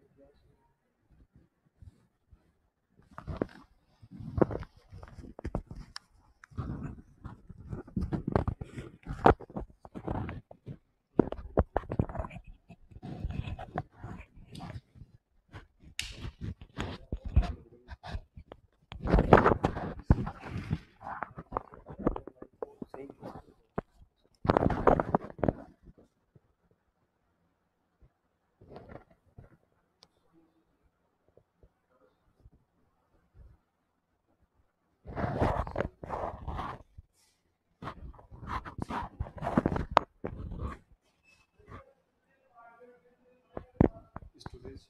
Yes. footage.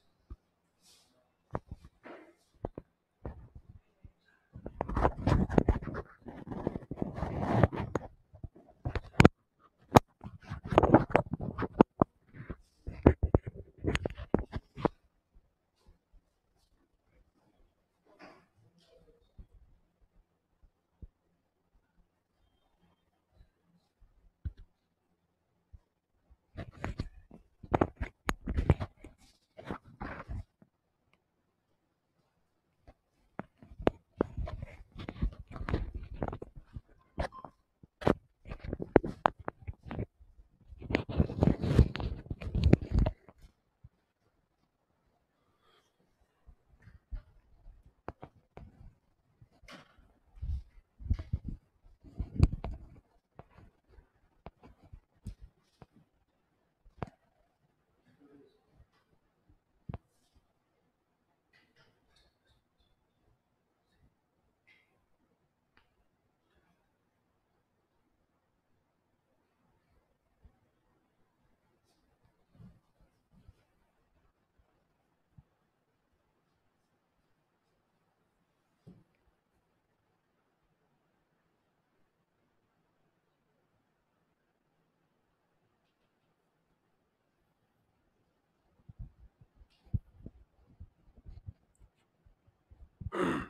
Good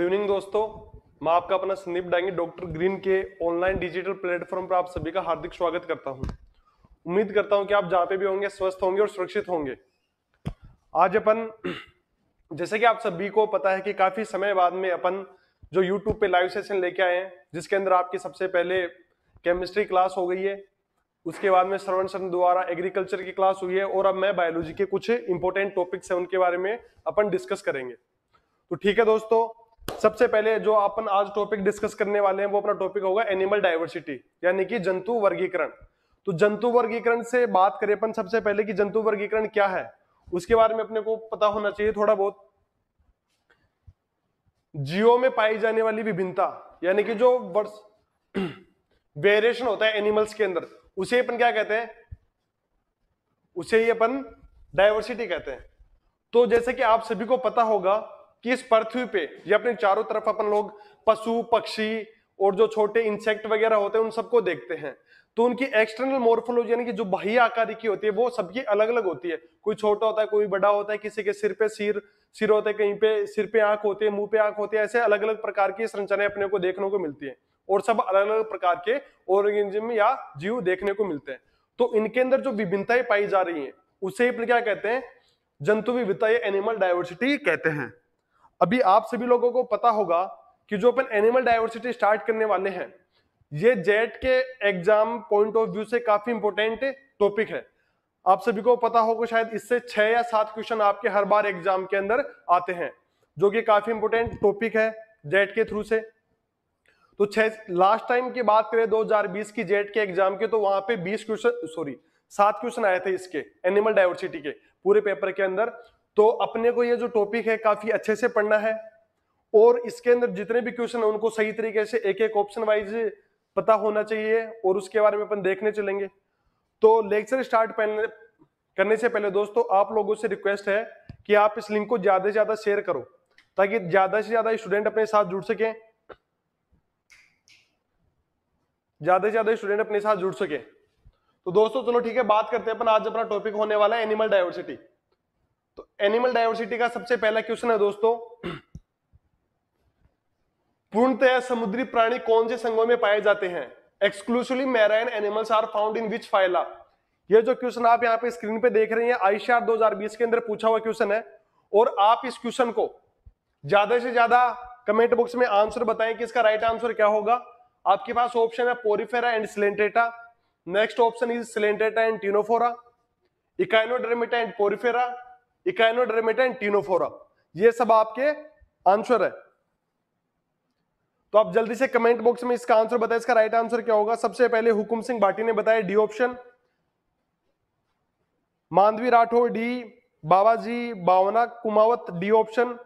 evening दोस्तों। मैं आपका अपना संदीप डांगी डॉक्टर ग्रीन के ऑनलाइन डिजिटल प्लेटफॉर्म पर आप सभी का हार्दिक स्वागत करता हूँ। उम्मीद करता हूँ कि आप जहाँ पे भी होंगे, स्वस्थ होंगे और सुरक्षित होंगे। आज अपन, जैसे कि आप सभी को पता है कि काफ़ी समय बाद में अपन जो यूट्यूब पे लाइव सेशन लेके आए हैं, जिसके अंदर आपकी सबसे पहले केमिस्ट्री क्लास हो गई है, उसके बाद में श्रवण सर द्वारा एग्रीकल्चर की क्लास हुई है, और अब मैं बायोलॉजी के कुछ इंपॉर्टेंट टॉपिक्स है, उनके बारे में अपन डिस्कस करेंगे। तो ठीक है दोस्तों, सबसे पहले जो अपन आज टॉपिक डिस्कस करने वाले हैं, वो अपना टॉपिक होगा एनिमल डाइवर्सिटी यानी कि जंतु वर्गीकरण। तो जंतु वर्गीकरण से बात करें अपन सबसे पहले कि जंतु वर्गीकरण क्या है, उसके बारे में अपने को पता होना चाहिए थोड़ा बहुत। जीवो में पाई जाने वाली विभिन्नता, यानी कि जो वर्ष वेरिएशन होता है एनिमल्स के अंदर, उसे अपन क्या कहते हैं? उसे ही अपन डाइवर्सिटी कहते हैं। तो जैसे कि आप सभी को पता होगा कि इस पृथ्वी पे, या अपने चारों तरफ़ अपन लोग पशु, पक्षी और जो छोटे इंसेक्ट वगैरह होते हैं, उन सबको देखते हैं। तो उनकी एक्सटर्नल मोर्फोलॉजी यानी कि जो बाह्य आकार की होती है, वो सबकी अलग अलग होती है। कोई छोटा होता है, कोई बड़ा होता है, किसी के सिर पे सिर सिर होते हैं, कहीं पे सिर पे आँख होती है, मुँह पे आँख होती है, ऐसे अलग अलग प्रकार की संरचनाएँ अपने को देखने को मिलती है। और सब अलग अलग प्रकार के ऑर्गेनिज्म या जीव देखने को मिलते हैं। तो इनके अंदर जो विभिन्नताएँ पाई जा रही हैं, उसे क्या कहते हैं? जंतु विविधता या एनिमल डाइवर्सिटी कहते हैं। अभी आप सभी लोगों को पता होगा कि जो अपन एनिमल डाइवर्सिटी स्टार्ट करने वाले हैं ये जेट के एग्ज़ाम पॉइंट ऑफ़ व्यू से काफ़ी इंपोर्टेंट टॉपिक है। आप सभी को पता होगा शायद इससे छह या सात क्वेश्चन आपके हर बार एग्ज़ाम के अंदर आते हैं, जो कि काफ़ी इंपॉर्टेंट टॉपिक है जेट के थ्रू से। तो छह लास्ट टाइम की बात करें 2020 की जेट के एग्ज़ाम के तो वहाँ पे 20 क्वेश्चन सॉरी सात क्वेश्चन आए थे इसके एनिमल डाइवर्सिटी के, पूरे पेपर के अंदर। तो अपने को ये जो टॉपिक है, काफ़ी अच्छे से पढ़ना है। और इसके अंदर जितने भी क्वेश्चन है, उनको सही तरीके से एक एक ऑप्शन वाइज पता होना चाहिए और उसके बारे में अपन देखने चलेंगे। तो लेक्चर स्टार्ट करने से पहले दोस्तों, आप लोगों से रिक्वेस्ट है कि आप इस लिंक को ज़्यादा से ज़्यादा शेयर करो, ताकि ज़्यादा से ज़्यादा स्टूडेंट अपने साथ जुड़ सके। ज़्यादा से ज़्यादा स्टूडेंट अपने साथ जुड़ सके। तो दोस्तों, चलो ठीक है, बात करते हैं अपन। आज अपना टॉपिक होने वाला है एनिमल डाइवर्सिटी तो एनिमल डाइवर्सिटी का सबसे पहला क्वेश्चन है दोस्तों पूर्णतया समुद्री प्राणी कौन से संघों में पाए जाते हैं? Exclusively marine animals are found in which phyla ये जो क्वेश्चन आप यहाँ पे स्क्रीन पे देख रहे हैं, आईसीआर 2020 के अंदर पूछा हुआ क्वेश्चन है। और आप इस क्वेश्चन को ज़्यादा से ज़्यादा कमेंट बॉक्स में आंसर बताएँ कि इसका राइट आंसर क्या होगा। आपके पास ऑप्शन है porifera and coelenterata next option is coelenterata and ctenophora echinodermata and porifera echinodermata and ctenophora ये सब आपके आंसर है। तो आप जल्दी से कमेंट बॉक्स में इसका आंसर बताएँ, इसका राइट आंसर क्या होगा? सबसे पहले हुकुम सिंह भाटी ने बताया D option Mandvi Rathore D Babaji Bavna Kumawat D option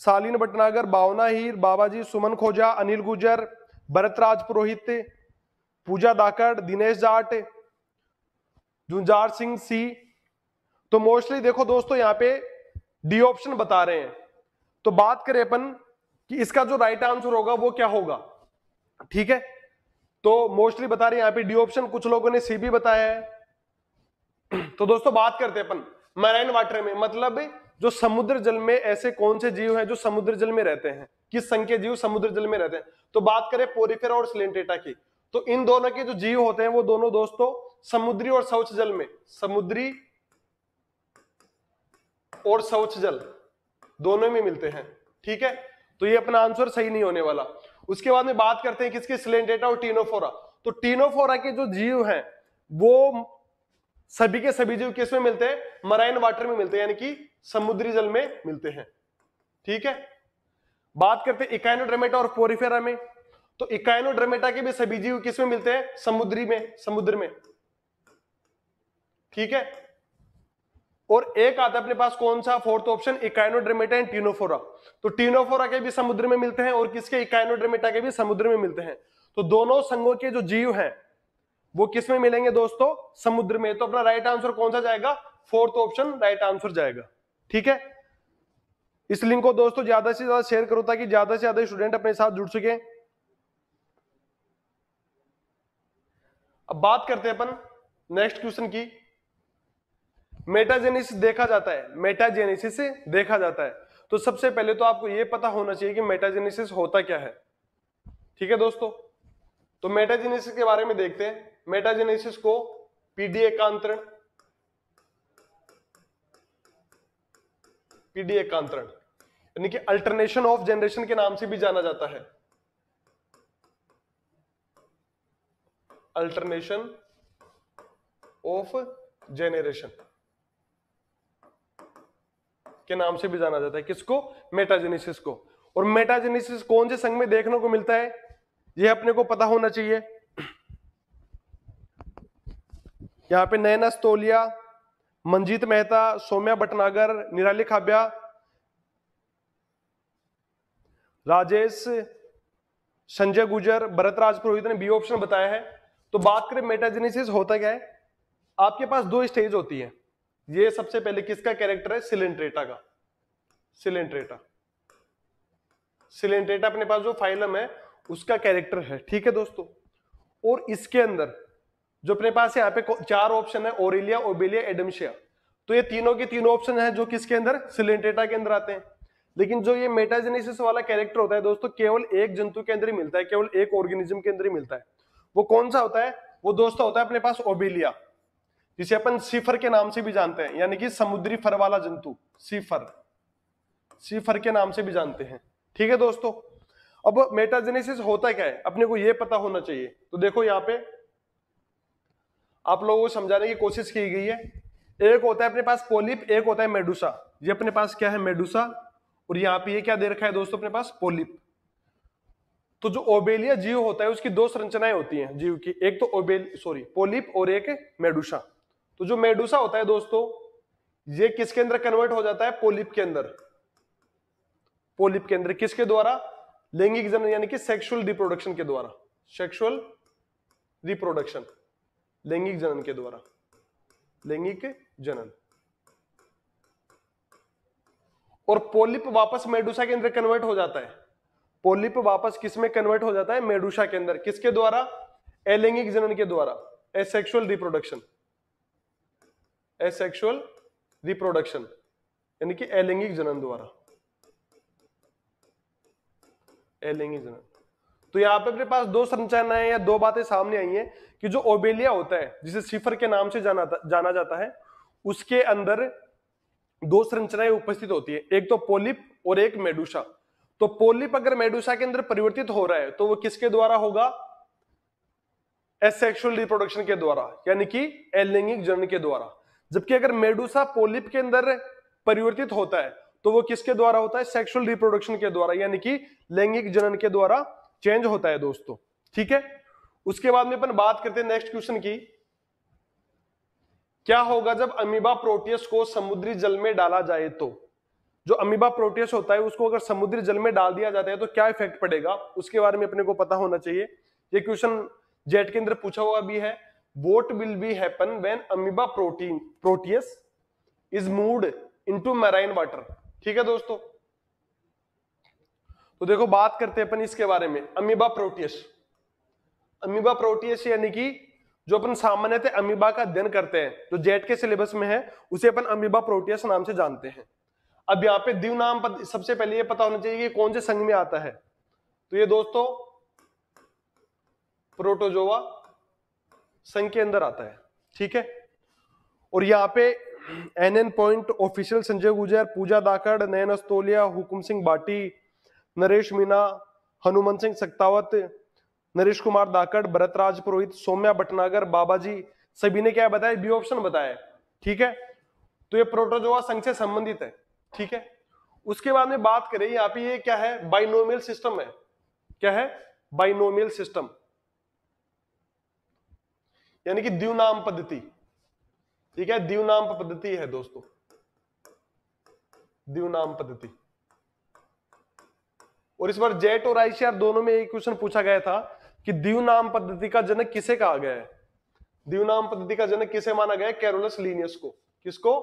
Salin Bhatnagar Bavna Heer, Babaji सुमन खोजा, अनिल गुजर, भरतराज पुरोहित, पूजा दाकड़, दिनेश जाट, जुंजार सिंह सी तो मोस्टली देखो दोस्तों, यहाँ पे डी ऑप्शन बता रहे हैं। तो बात करें अपन कि इसका जो राइट आंसर होगा वो क्या होगा? ठीक है? तो मोस्टली बता रहे हैं, यहाँ पे डी ऑप्शन कुछ लोगों ने सी भी बताया है। तो दोस्तों बात करते हैं अपन मराइन वाटर में। मतलब जो समुद्र जल में ऐसे कौन से जीव हैं जो समुद्र जल में रहते हैं? किस के जीव समुद्र जल में रहते हैं? तो बात करें पोरिफेरा और सिलेंटेटा की। तो इन दोनों के जो जीव होते हैं, वो दोनों दोस्तों समुद्री और शौच जल में। समुद्री और शौच जल, दोनों में मिलते हैं। ठीक है? तो ये अपना आंसर सही नहीं होने वाला। उसके बाद में बात करते हैं किसके? सिलेंटेटा और टीनोफोरा। तो टीनोफोरा के जो जीव हैं, वो सभी के सभी जीव किसमें मिलते हैं? मराइन वाटर में मिलते हैं, यानी कि समुद्री जल में मिलते हैं। ठीक है? बात करते हैं इकाइनोड्रमेटा और पोरिफेरा में। तो इकाइनोड्रमेटा के भी सभी जीव किसमें मिलते हैं? समुद्री में, समुद्र में। ठीक है? और एक आता है अपने पास कौन सा? Fourth option echinodermata and ctenophora. तो टीनोफोरा के भी समुद्र में मिलते हैं और किसके? इकाइनोड्रेमेटा के भी समुद्र में मिलते हैं। तो दोनों संघों के जो जीव हैं, वो किसमें मिलेंगे दोस्तों? समुद्र में। तो अपना राइट आंसर कौन सा जाएगा? फोर्थ ऑप्शन राइट आंसर जाएगा। ठीक है? इस लिंक को दोस्तों ज़्यादा से ज़्यादा शेयर करो ताकि ज़्यादा से ज़्यादा स्टूडेंट अपने साथ जुड़ सके। अब बात करते हैं अपन नेक्स्ट क्वेश्चन की। मेटाजेनिस देखा जाता है। मेटाजेनेसिस देखा जाता है। तो सबसे पहले तो आपको यह पता होना चाहिए कि मेटाजेनेसिस होता क्या है। ठीक है दोस्तों? तो मेटाजेनेसिस के बारे में देखते हैं। मेटाजेनेसिस को पीडी एकांतरण पीडी एकांतरण यानी कि अल्टरनेशन ऑफ़ जनरेशन के नाम से भी जाना जाता है। Alternation of generation. के नाम से भी जाना जाता है। किसको? मेटाजेनेसिस को। और मेटाजेनेसिस कौन से संघ में देखने को मिलता है? यह अपने को पता होना चाहिए। यहाँ पे नयना स्तोलिया, मंजीत मेहता, सोम्या भटनागर निराली खाब्या, राजेश, संजय गुजर भरतराज पुरोहित ने बी ऑप्शन बताया है। तो बात करें मेटाजेनेसिस होता क्या है? आपके पास दो स्टेज होती है। ये सबसे पहले किसका कैरेक्टर है? सिलेंट्रेटा का। सिलेंट्रेटा सिलेंट्रेटा अपने पास जो फाइलम है, उसका कैरेक्टर है। ठीक है दोस्तों? और इसके अंदर, जो अपने पास यहाँ पे चार ऑप्शन है ओरिलिया ओबेलिया एडमशिया तो ये तीनों के तीनों ऑप्शन है जो किसके अंदर? सिलेंटेटा के अंदर आते हैं। लेकिन जो ये मेटाजेनेसिस वाला कैरेक्टर होता है दोस्तों, केवल एक जंतु के अंदर ही मिलता है, केवल एक ऑर्गेनिज्म के अंदर ही मिलता है। वो कौन सा होता है? वो दोस्तों होता है अपने पास ओबेलिया जिसे अपन सीफर के नाम से भी जानते हैं, यानी कि समुद्री फर वाला जंतु, सीफर। सीफर के नाम से भी जानते हैं। ठीक है दोस्तों? अब मेटाजेनेसिस होता क्या है? अपने को यह पता होना चाहिए। तो देखो यहाँ पे, आप लोगों को समझाने की कोशिश की गई है। एक होता है अपने पास पोलिप, एक होता है मेडुसा। ये अपने पास क्या है? मेडुसा। और यहाँ पे ये क्या दे रखा है दोस्तों अपने पास? पोलिप। तो जो ओबेलिया जीव होता है, उसकी दो संरचनाएँ होती हैं जीव की। एक तो ओबेल सॉरी पोलिप और एक मेडुसा। तो जो मेडुसा होता है दोस्तों, ये किसके अंदर कन्वर्ट हो जाता है? पोलिप के अंदर। पोलिप के अंदर किसके द्वारा? लैंगिक जनन यानी कि सेक्सुअल रिप्रोडक्शन के द्वारा। सेक्सुअल रिप्रोडक्शन लैंगिक जनन के द्वारा। लैंगिक जनन। और पोलिप वापस मेडुसा के अंदर कन्वर्ट हो जाता है। पोलिप वापस किसमें कन्वर्ट हो जाता है? मेडुसा के अंदर। किसके द्वारा? एलिंगिक जनन के द्वारा। एसेक्सुअल रिप्रोडक्शन एसेक्सुअल रिप्रोडक्शन यानी कि एलिंगिक जनन द्वारा। एलिंगिक जनन। तो यहाँ पे अपने पास दो संरचनाएँ या दो बातें सामने आई हैं कि जो ओबेलिया होता है, जिसे सिफर के नाम से जाना जाना जाता है, उसके अंदर दो संरचनाएँ उपस्थित होती है। एक तो पोलिप और एक मेडुसा। तो पोलिप अगर मेडुसा के अंदर परिवर्तित हो रहा है तो वो किसके द्वारा होगा? एसेक्सुअल रिप्रोडक्शन के द्वारा, यानी कि एलिंगिक जनन के द्वारा। जबकि अगर मेडुसा पोलिप के अंदर परिवर्तित होता है तो वो किसके द्वारा होता है? सेक्सुअल रिप्रोडक्शन के द्वारा, यानी कि लैंगिक जनन के द्वारा चेंज होता है दोस्तों। ठीक है? उसके बाद में अपन बात करते हैं नेक्स्ट क्वेश्चन की। क्या होगा जब अमीबा प्रोटियस को समुद्री जल में डाला जाए तो? जो अमीबा प्रोटियस होता है, उसको अगर समुद्री जल में डाल दिया जाता है तो क्या इफ़ेक्ट पड़ेगा? उसके बारे में अपने को पता होना चाहिए। ये क्वेश्चन जेट के अंदर पूछा हुआ भी है। What will be happen when amoeba protein proteus is moved into marine water ठीक है दोस्तों? तो देखो बात करते हैं अपन इसके बारे में अमीबा प्रोटियस अमीबा प्रोटियस यानी कि जो अपन सामान्यतः अमीबा का अध्ययन करते हैं जो जेट के सिलेबस में है उसे अपन अमीबा प्रोटियस नाम से जानते हैं। अब यहाँ पे दिव नाम पद, सबसे पहले ये पता होना चाहिए कि कौन से संघ में आता है। तो ये दोस्तों प्रोटोजोआ संघ के अंदर आता है, ठीक है? और यहाँ पे N N point official Sanjay Gujar Pooja Dakad, नयन अस्तोलिया, हुकुम सिंह बाटी, नरेश मीना हनुमान सिंह सक्तावत नरेश कुमार दाकड़, भरतराज पुरोहित, सौम्या भटनागर बाबा जी सभी ने क्या बताया? बी ऑप्शन बताया ठीक है? तो ये प्रोटोजोआ संघ से संबंधित है, ठीक है? उसके बाद में बात करें, यहाँ पे ये क्या है? बाइनोमियल सिस्टम है। क्या है? बाइनोमियल सिस्टम यानी कि द्विनाम पद्धति। ठीक है? द्विनाम पद्धति है दोस्तों। द्विनाम पद्धति। और इस बार जेट और आईसीआर दोनों में एक क्वेश्चन पूछा गया था कि द्विनाम पद्धति का जनक किसे कहा गया है? द्विनाम पद्धति का जनक किसे माना गया है? कैरोलस लीनियस को। किसको?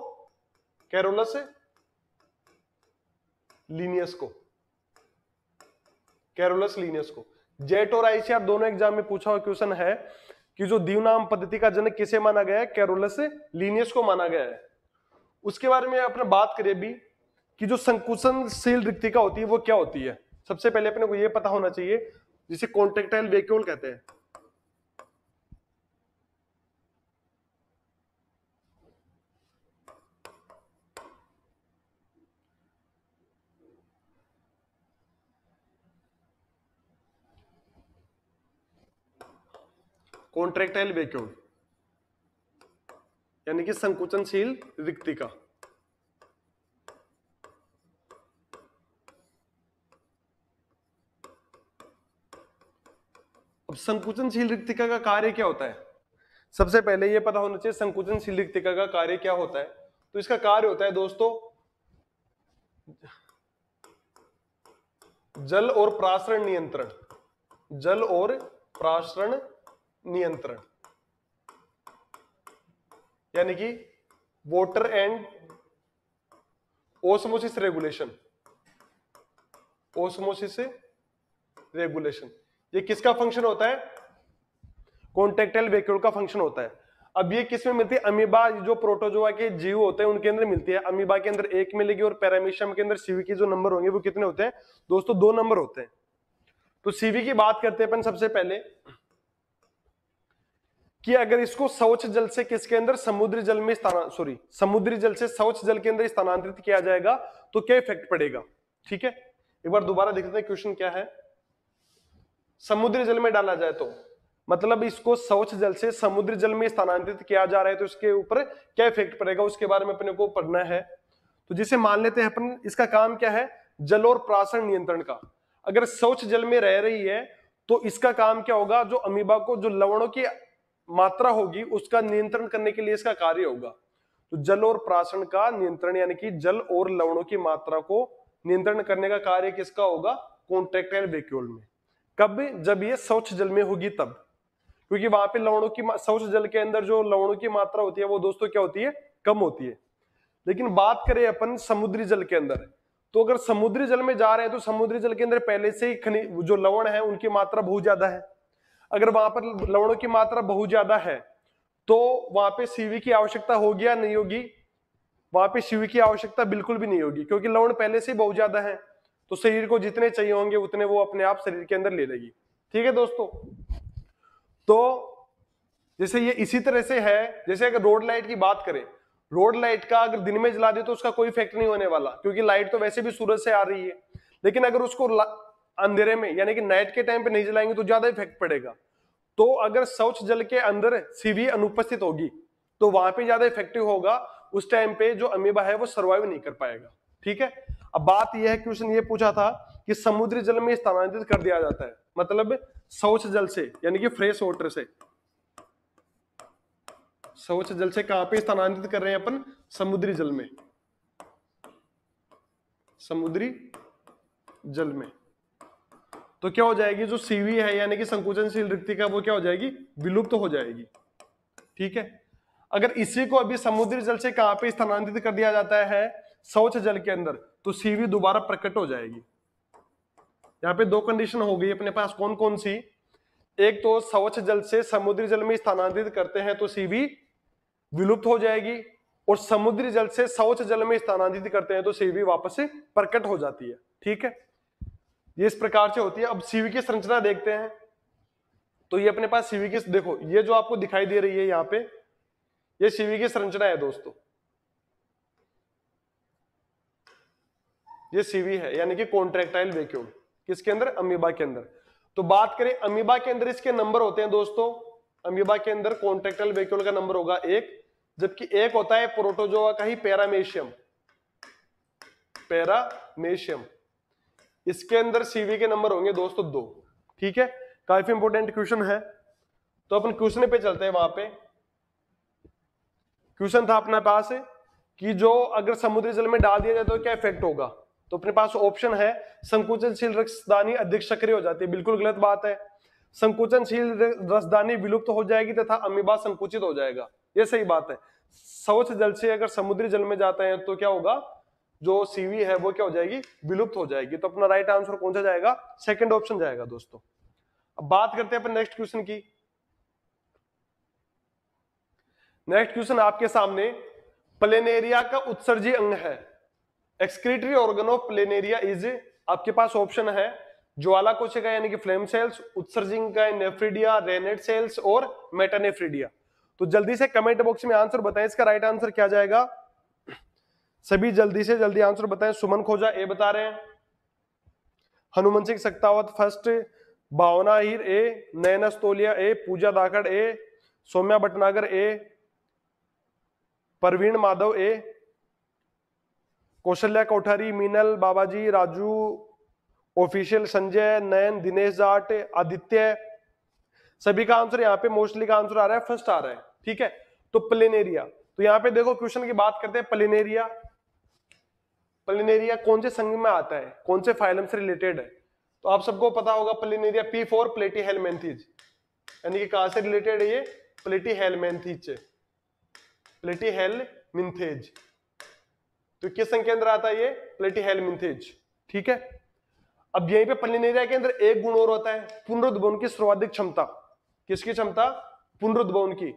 कैरोलस लीनियस को। कैरोलस लीनियस को। जेट और आईसीआर दोनों एग्ज़ाम में पूछा हुआ क्वेश्चन है कि जो दीवनाम पद्धति का जनक किसे माना गया है? कैरोलस लीनियस को माना गया है। उसके बारे में अपने बात करें भी कि जो संकुचनशील रिक्तिका होती है, वो क्या होती है? सबसे पहले अपने को ये पता होना चाहिए, जिसे कॉन्टेक्टाइल वेक्यूल कहते हैं। कॉन्ट्रेक्टाइल वैक्यूम यानी कि संकुचनशील रिक्तिका अब संकुचनशील रिक्तिका का कार्य क्या होता है? सबसे पहले यह पता होना चाहिए संकुचनशील रिक्तिका का कार्य क्या होता है। तो इसका कार्य होता है दोस्तों, जल और प्रासरण नियंत्रण। जल और प्रासरण नियंत्रण। यानी कि water and osmosis regulation osmosis regulation ये किसका फ़ंक्शन होता है? कॉन्टेक्टाइल वेक्यूल का फ़ंक्शन होता है। अब ये किसमें मिलती है? अमीबा, जो प्रोटोजोआ के जीव होते हैं, उनके अंदर मिलती है। अमीबा के अंदर एक मिलेगी और पैरामीशियम के अंदर सीवी के जो नंबर होंगे, वो कितने होते हैं? दोस्तों, दो नंबर होते हैं। तो सीवी की बात करते हैं अपन सबसे पहले। कि अगर इसको शौच जल से किसके अंदर? समुद्री जल में सॉरी समुद्री जल से शौच जल के अंदर स्थानांतरित किया जाएगा तो क्या इफ़ेक्ट पड़ेगा? ठीक है? एक बार दोबारा देखते हैं क्वेश्चन क्या है। समुद्री जल में डाला जाए तो मतलब इसको शौच जल से समुद्री जल में स्थानांतरित किया जा रहा है तो इसके ऊपर क्या इफ़ेक्ट पड़ेगा? उसके बारे में अपने को पढ़ना है। तो जिसे मान लेते हैं अपन, इसका काम क्या है? जल और प्राशन नियंत्रण का। अगर शौच जल में रह रही है तो इसका काम क्या होगा? जो अमीबा को, जो लवणों की मात्रा होगी, उसका नियंत्रण करने के लिए इसका कार्य होगा। तो जल और प्राशन का नियंत्रण, यानी कि जल और लवणों की मात्रा को नियंत्रण करने का कार्य किसका होगा? कॉन्ट्रेक्टाइल वेक्यूल में। कब जब ये शौच जल में होगी, तब। क्योंकि वहाँ पे लवणों की शौच जल के अंदर जो लवणों की मात्रा होती है, वो दोस्तों क्या होती है? कम होती है। लेकिन बात करें अपन समुद्री जल के अंदर तो अगर समुद्री जल में जा रहे हैं तो समुद्री जल के अंदर पहले से ही जो लवण है, उनकी मात्रा बहुत ज़्यादा है। अगर वहाँ पर लवणों की मात्रा बहुत ज़्यादा है तो वहाँ पे सीवी की आवश्यकता होगी या नहीं होगी? वहाँ पे सीवी की आवश्यकता बिल्कुल भी नहीं होगी, क्योंकि लवण पहले से ही बहुत ज़्यादा है तो शरीर को जितने चाहिए होंगे उतने वो अपने आप शरीर के अंदर ले लेगी। ठीक है दोस्तों? तो जैसे ये इसी तरह से है, जैसे अगर रोड लाइट की बात करें रोड लाइट का अगर दिन में जला दे तो उसका कोई इफ़ेक्ट नहीं होने वाला, क्योंकि लाइट तो वैसे भी सूरज से आ रही है, लेकिन अगर उसको अंधेरे में, यानी कि नाइट के टाइम पे नहीं जलाएँगे तो ज़्यादा इफ़ेक्ट पड़ेगा। तो अगर शौच जल के अंदर सीवी अनुपस्थित होगी तो वहाँ पे ज़्यादा इफ़ेक्टिव होगा, उस टाइम पे जो अमीबा है वो सर्वाइव नहीं कर पाएगा। ठीक है? अब बात यह है क्वेश्चन ये पूछा था कि समुद्री जल में स्थानांतरित कर दिया जाता है। मतलब शौच जल से, यानी कि फ्रेश वाटर से। शौच जल से कहाँ पे स्थानांतरित कर रहे हैं अपन? समुद्री जल में। समुद्री जल में। तो क्या हो जाएगी, जो सीवी है, यानी कि संकुचनशील रिक्तिका वो क्या हो जाएगी? विलुप्त तो हो जाएगी। ठीक है? अगर इसी को अभी समुद्री जल से कहाँ पे स्थानांतरित कर दिया जाता है, शौच जल के अंदर तो सीवी दोबारा प्रकट हो जाएगी। यहाँ पे दो कंडीशन हो गई अपने पास कौन कौन सी? एक तो शौच जल से समुद्री जल में स्थानांतरित करते हैं तो सीवी विलुप्त हो जाएगी, और समुद्री जल से शौच जल में स्थानांतरित करते हैं तो सीवी वापस से प्रकट हो जाती है। ठीक है? ये इस प्रकार से होती है। अब सीवी की संरचना देखते हैं। तो ये अपने पास सीवी की देखो, ये जो आपको दिखाई दे रही है यहाँ पे, ये सीवी की संरचना है दोस्तों। ये सीवी है, यानी कि कॉन्ट्रेक्टाइल वैक्यूम किसके अंदर? अमीबा के अंदर। तो बात करें, अमीबा के अंदर इसके नंबर होते हैं दोस्तों। अमीबा के अंदर कॉन्ट्रेक्टाइल वेक्यूल का नंबर होगा एक, जबकि एक होता है प्रोटोजोआ का ही पैरामेशियम पैरामेशियम इसके अंदर सीवी के नंबर होंगे दोस्तों दो, ठीक है? काफ़ी इंपोर्टेंट क्वेश्चन है। तो अपन क्वेश्चन पे चलते हैं वहाँ पे। क्वेश्चन था अपने पास कि जो अगर समुद्री जल में डाल दिया जाए तो क्या इफ़ेक्ट होगा? तो अपने पास ऑप्शन है, संकुचनशील रक्तदानी अधिक सक्रिय हो जाती है। बिल्कुल गलत बात है। संकुचनशील रसदानी विलुप्त हो जाएगी तथा अमीबा संकुचित हो जाएगा। यह सही बात है। शौच जल से अगर समुद्री जल में जाते हैं तो क्या होगा? जो सीवी है, वो क्या हो जाएगी? विलुप्त हो जाएगी। तो अपना राइट आंसर कौन सा जाएगा? सेकंड ऑप्शन जाएगा, दोस्तों। अब बात करते हैं अपन नेक्स्ट क्वेश्चन की। नेक्स्ट क्वेश्चन आपके सामने प्लेनेरिया का उत्सर्जी अंग है। Excretory organ of planaria is आपके पास ऑप्शन है। ज्वाला कोशिका यानी कि फ्लेम सेल्स उत्सर्जिंग का नेफ्रीडिया रेनेट सेल्स और मेटानेफ्रीडिया तो जल्दी से कमेंट बॉक्स में आंसर बताएँ, इसका राइट आंसर क्या जाएगा? सभी जल्दी से जल्दी आंसर बताएँ। सुमन खोजा, ए बता रहे हैं। Hanuman Singh Saktawat first. Bhavna Heer, A. Nayan Stolia A. Pooja Dakad, A. Saumya Bhatnagar, A. Parveen Madhav, A. Kaushalya Kothari, Meenal Babaji, Raju, official Sanjay, Nayan Dinesh Jat, Aditya. सभी का answer यहाँ पे, mostly का answer आ रहा है, first आ रहा है। ठीक है? तो प्लेनेरिया। तो यहाँ पे देखो, क्वेश्चन की बात करते हैं, प्लेनेरिया। प्लेनेरिया कौन से संघ में आता है? कौन से फाइलम से रिलेटेड है? तो आप सबको पता होगा प्लेनेरिया पी फोर प्लेटी हेलमेंथीज यानी कि कहा से रिलेटेड है ये? प्लेटी हेलमेंथीज प्लेटी हेल मिंथेज तो किस संघ के अंदर आता है ये? प्लेटी हेल मिंथेज ठीक है? अब यहीं पे पलिनेरिया के अंदर एक गुण और होता है, पुनरुद्भवन की सर्वाधिक क्षमता। किसकी क्षमता? पुनरुद्भवन की।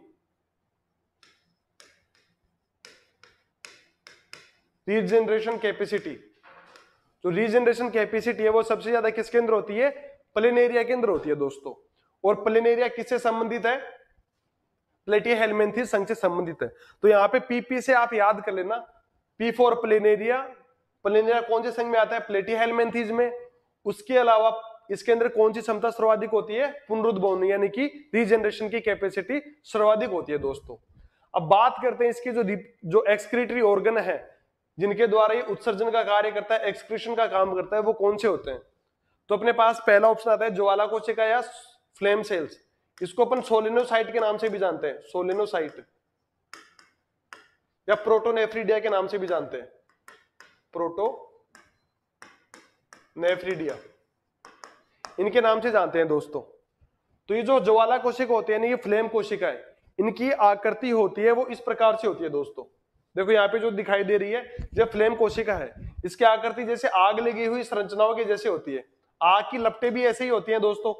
Regeneration capacity. जो रीजनरेशन कैपेसिटी है वो सबसे ज़्यादा किसके अंदर होती है? प्लेन एरिया के अंदर होती है दोस्तों। और प्लेन एरिया किससे संबंधित है? प्लेटिया हेलमेंथी संघ से संबंधित है। तो यहाँ पे पीपी से आप याद कर लेना। P four planaria. प्लेनेरिया कौन से संघ में आता है? प्लेटिया हेलमेंथीज में। उसके अलावा इसके अंदर कौन सी क्षमता सर्वाधिक होती है? पुनरुद्भवन, यानी कि रीजनरेशन की कैपेसिटी सर्वाधिक होती है दोस्तों। अब बात करते हैं इसकी जो जो एक्सक्रीटरी ऑर्गन है जिनके द्वारा ये उत्सर्जन का कार्य करता है एक्सक्रीशन का काम करता है, वो कौन से होते हैं? तो अपने पास पहला ऑप्शन आता है ज्वाला कोशिका या फ्लेम सेल्स इसको अपन सोलिनोसाइट के नाम से भी जानते हैं, सोलिनोसाइट। या प्रोटोनेफ्रीडिया के नाम से भी जानते हैं। प्रोटो नेफ्रीडिया इनके नाम से जानते हैं दोस्तों। तो ये जो ज्वाला कोशिका होती है ना ये फ्लेम कोशिका है, इनकी आकृति होती है, वो इस प्रकार से होती है दोस्तों। देखो यहाँ पे जो दिखाई दे रही है ये फ्लेम कोशिका है। इसकी आकृति जैसे आग लगी हुई संरचनाओं के जैसे होती है। आग की लपटे भी ऐसे ही होती हैं दोस्तों।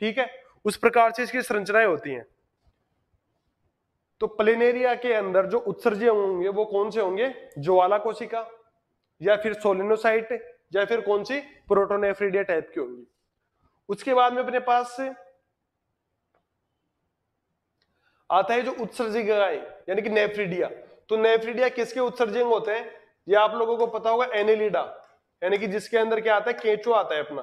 ठीक है? उस प्रकार से इसकी संरचनाएँ होती हैं। तो प्लेनेरिया के अंदर जो उत्सर्जय होंगे, वो कौन से होंगे? ज्वाला कोशिका, या फिर सोलिनोसाइट, या फिर कौन सी? प्रोटोनेफ्रीडिया टाइप की होंगी। उसके बाद में अपने पास से आता है जो उत्सर्जिकाएँ, यानी कि नेफ्रीडिया। तो नेफ्रीडिया किसके उत्सर्जन होते हैं? ये आप लोगों को पता होगा, एनेलिडा। यानी कि जिसके अंदर क्या आता है? केंचो आता है अपना।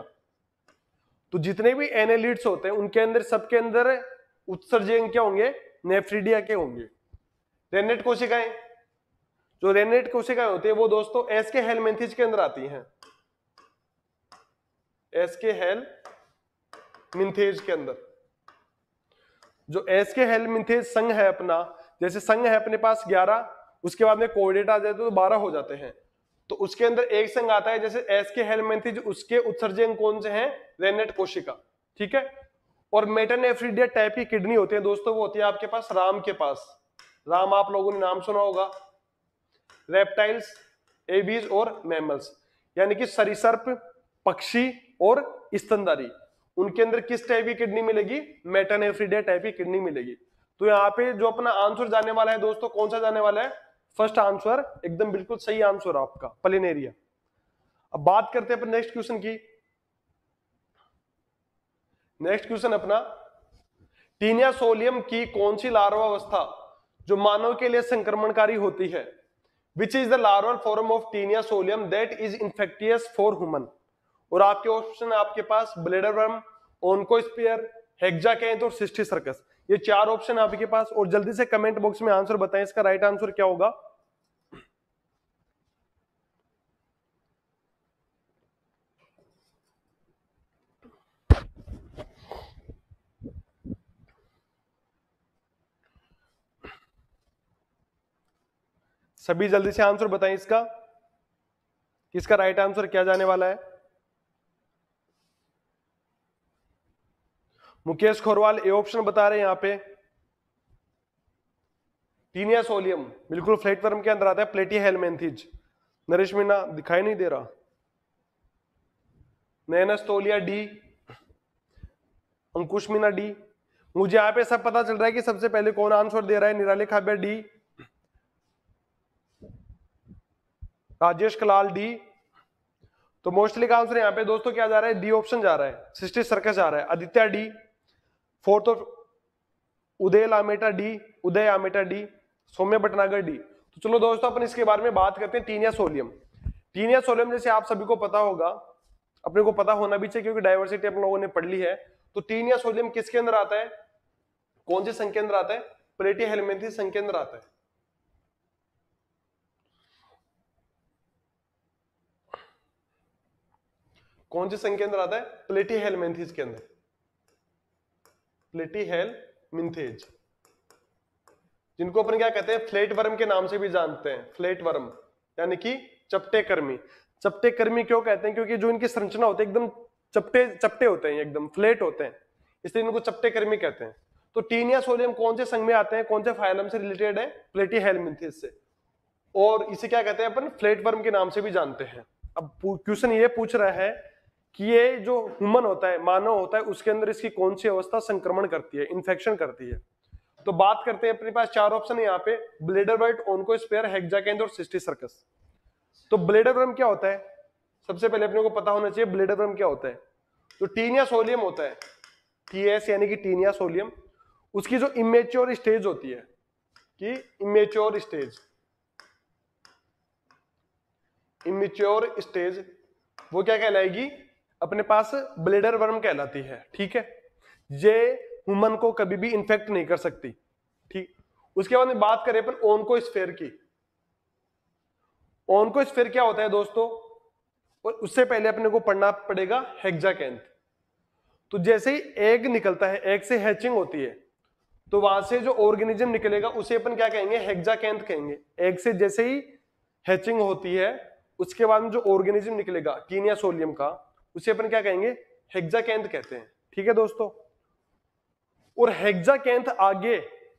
तो जितने भी एनेलिड्स होते हैं, उनके अंदर, सबके अंदर उत्सर्जन क्या होंगे? नेफ्रीडिया के होंगे। रेनेट कोशिकाएँ। जो रेनेट कोशिकाएँ होती है, वो दोस्तों एस के हेलमेंथिज के अंदर आती हैं। एस के हेल मिंथेज के अंदर। जो एस के हेल मिंथेज संघ है अपना जैसे संघ है अपने पास 11 उसके बाद में कोऑर्डिनेट आ जाते तो 12 हो जाते हैं। तो उसके अंदर एक संघ आता है जैसे एस के हेलमेंथिज उसके उत्सर्जन कौन से हैं? रेनेट कोशिका, ठीक है? और मेटानेफ्रीडिया टाइप की किडनी होती है दोस्तों, वो होती है आपके पास राम के पास। राम आप लोगों ने नाम सुना होगा। रेप्टाइल्स एबीज और मैमल्स यानी कि सरिसर्प, पक्षी और स्तनदारी उनके अंदर किस टाइप की किडनी मिलेगी? मेटानेफ्रीडिया टाइप की किडनी मिलेगी। तो यहाँ पे जो अपना आंसर जाने वाला है दोस्तों, कौन सा जाने वाला है? फ़र्स्ट आंसर एकदम बिल्कुल सही आंसर आपका प्लेनेरिया अब बात करते हैं अपन नेक्स्ट क्वेश्चन की। नेक्स्ट क्वेश्चन अपना टीनिया सोलियम की कौन सी लार्वा अवस्था जो मानव के लिए संक्रमणकारी होती है? Which is the larval form of Taenia solium that is infectious for human और आपके ऑप्शन आपके पास ब्लेडर वर्म ओनकोस्पियर हेक्जाकेंथ और सिस्टी सर्कस ये चार ऑप्शन आपके पास, और जल्दी से कमेंट बॉक्स में आंसर बताएँ, इसका राइट आंसर क्या होगा? सभी जल्दी से आंसर बताएँ इसका इसका राइट आंसर क्या जाने वाला है? मुकेश खोरवाल, ए ऑप्शन बता रहे हैं यहाँ पे। टीनिया सोलियम, बिल्कुल फ्लेट वर्म के अंदर आता है, प्लेटी हेलमेंथिज। नरेश मीना दिखाई नहीं दे रहा। नैनस्तोलिया डी। अंकुश मीना डी। मुझे यहाँ पे सब पता चल रहा है कि सबसे पहले कौन आंसर दे रहा है, निराले खाबिया डी। राजेश कलाल, डी। तो मोस्टली का आंसर यहाँ पे दोस्तों क्या जा रहा है, डी ऑप्शन जा रहा है सिस्टी सर्कस जा रहा है, Aditya, D. Fourth of Uday Lameta D, Uday Ameta D, Saumya Bhatnagar D. तो चलो दोस्तों, अपन इसके बारे में बात करते हैं टीनिया सोलियम टीनिया सोलियम जैसे आप सभी को पता होगा, अपने को पता होना भी चाहिए क्योंकि डाइवर्सिटी अपन लोगों ने पढ़ ली है। तो टीनिया सोलियम किसके अंदर आता है? कौन से के अंदर आता है? प्लेटी हेलमेंथी संघ अंदर आता है। कौन से के अंदर आता है? प्लेटी हेलमेंथीज के अंदर। प्लेटीहेल मिंथेज। जिनको अपन क्या कहते हैं फ्लेट वर्म के नाम से भी जानते हैं फ्लेट वर्म यानी कि चपटे कर्मी चपटे कर्मी क्यों कहते हैं? क्योंकि जो इनकी संरचना होती है, एकदम चपटे चपटे होते हैं, एकदम फ्लेट होते हैं। इसलिए इनको चपटे कर्मी कहते हैं। तो टीनिया सोलियम कौन से संघ में आते हैं? कौन से फाइलम से रिलेटेड है? प्लेटी हेलमिंथिस से। और इसे क्या कहते हैं? अपन फ्लेट वर्म के नाम से भी जानते हैं। अब क्वेश्चन ये पूछ रहा है कि ये जो ह्यूमन होता है, मानव होता है, उसके अंदर इसकी कौन सी अवस्था संक्रमण करती है इन्फेक्शन करती है। तो बात करते हैं अपने पास चार ऑप्शन है यहाँ पे bladder white oncosphere hexacanth और सिस्टी सर्कस तो ब्लेडर वर्म क्या होता है? सबसे पहले अपने को पता होना चाहिए ब्लेडर वर्म क्या होता है? तो टीनिया सोलियम होता है टीएस यानी कि टीनिया सोलियम उसकी जो इमेच्योर स्टेज होती है, कि इमेच्योर स्टेज इमेच्योर स्टेज वो क्या कहलाएगी? अपने पास ब्लेडर वर्म कहलाती है, ठीक है? ये ह्यूमन को कभी भी इन्फेक्ट नहीं कर सकती, ठीक? उसके बाद में बात करें अपन ओनको स्फेयर की। ओनको स्फेयर क्या होता है दोस्तों? और उससे पहले अपने को पढ़ना पड़ेगा हेक्जाकेंथ तो जैसे ही एग निकलता है एग से हैचिंग होती है तो वहाँ से जो ऑर्गेनिज्म निकलेगा, उसे अपन क्या कहेंगे? हेक्जाकेंथ कहेंगे। एग से जैसे ही हैचिंग होती है, उसके बाद में जो ऑर्गेनिज्म निकलेगा टीनिया सोलियम का उसे अपन क्या कहेंगे? हेक्जाकेंथ कहते हैं। ठीक है दोस्तों? और हेक्जाकेंथ आगे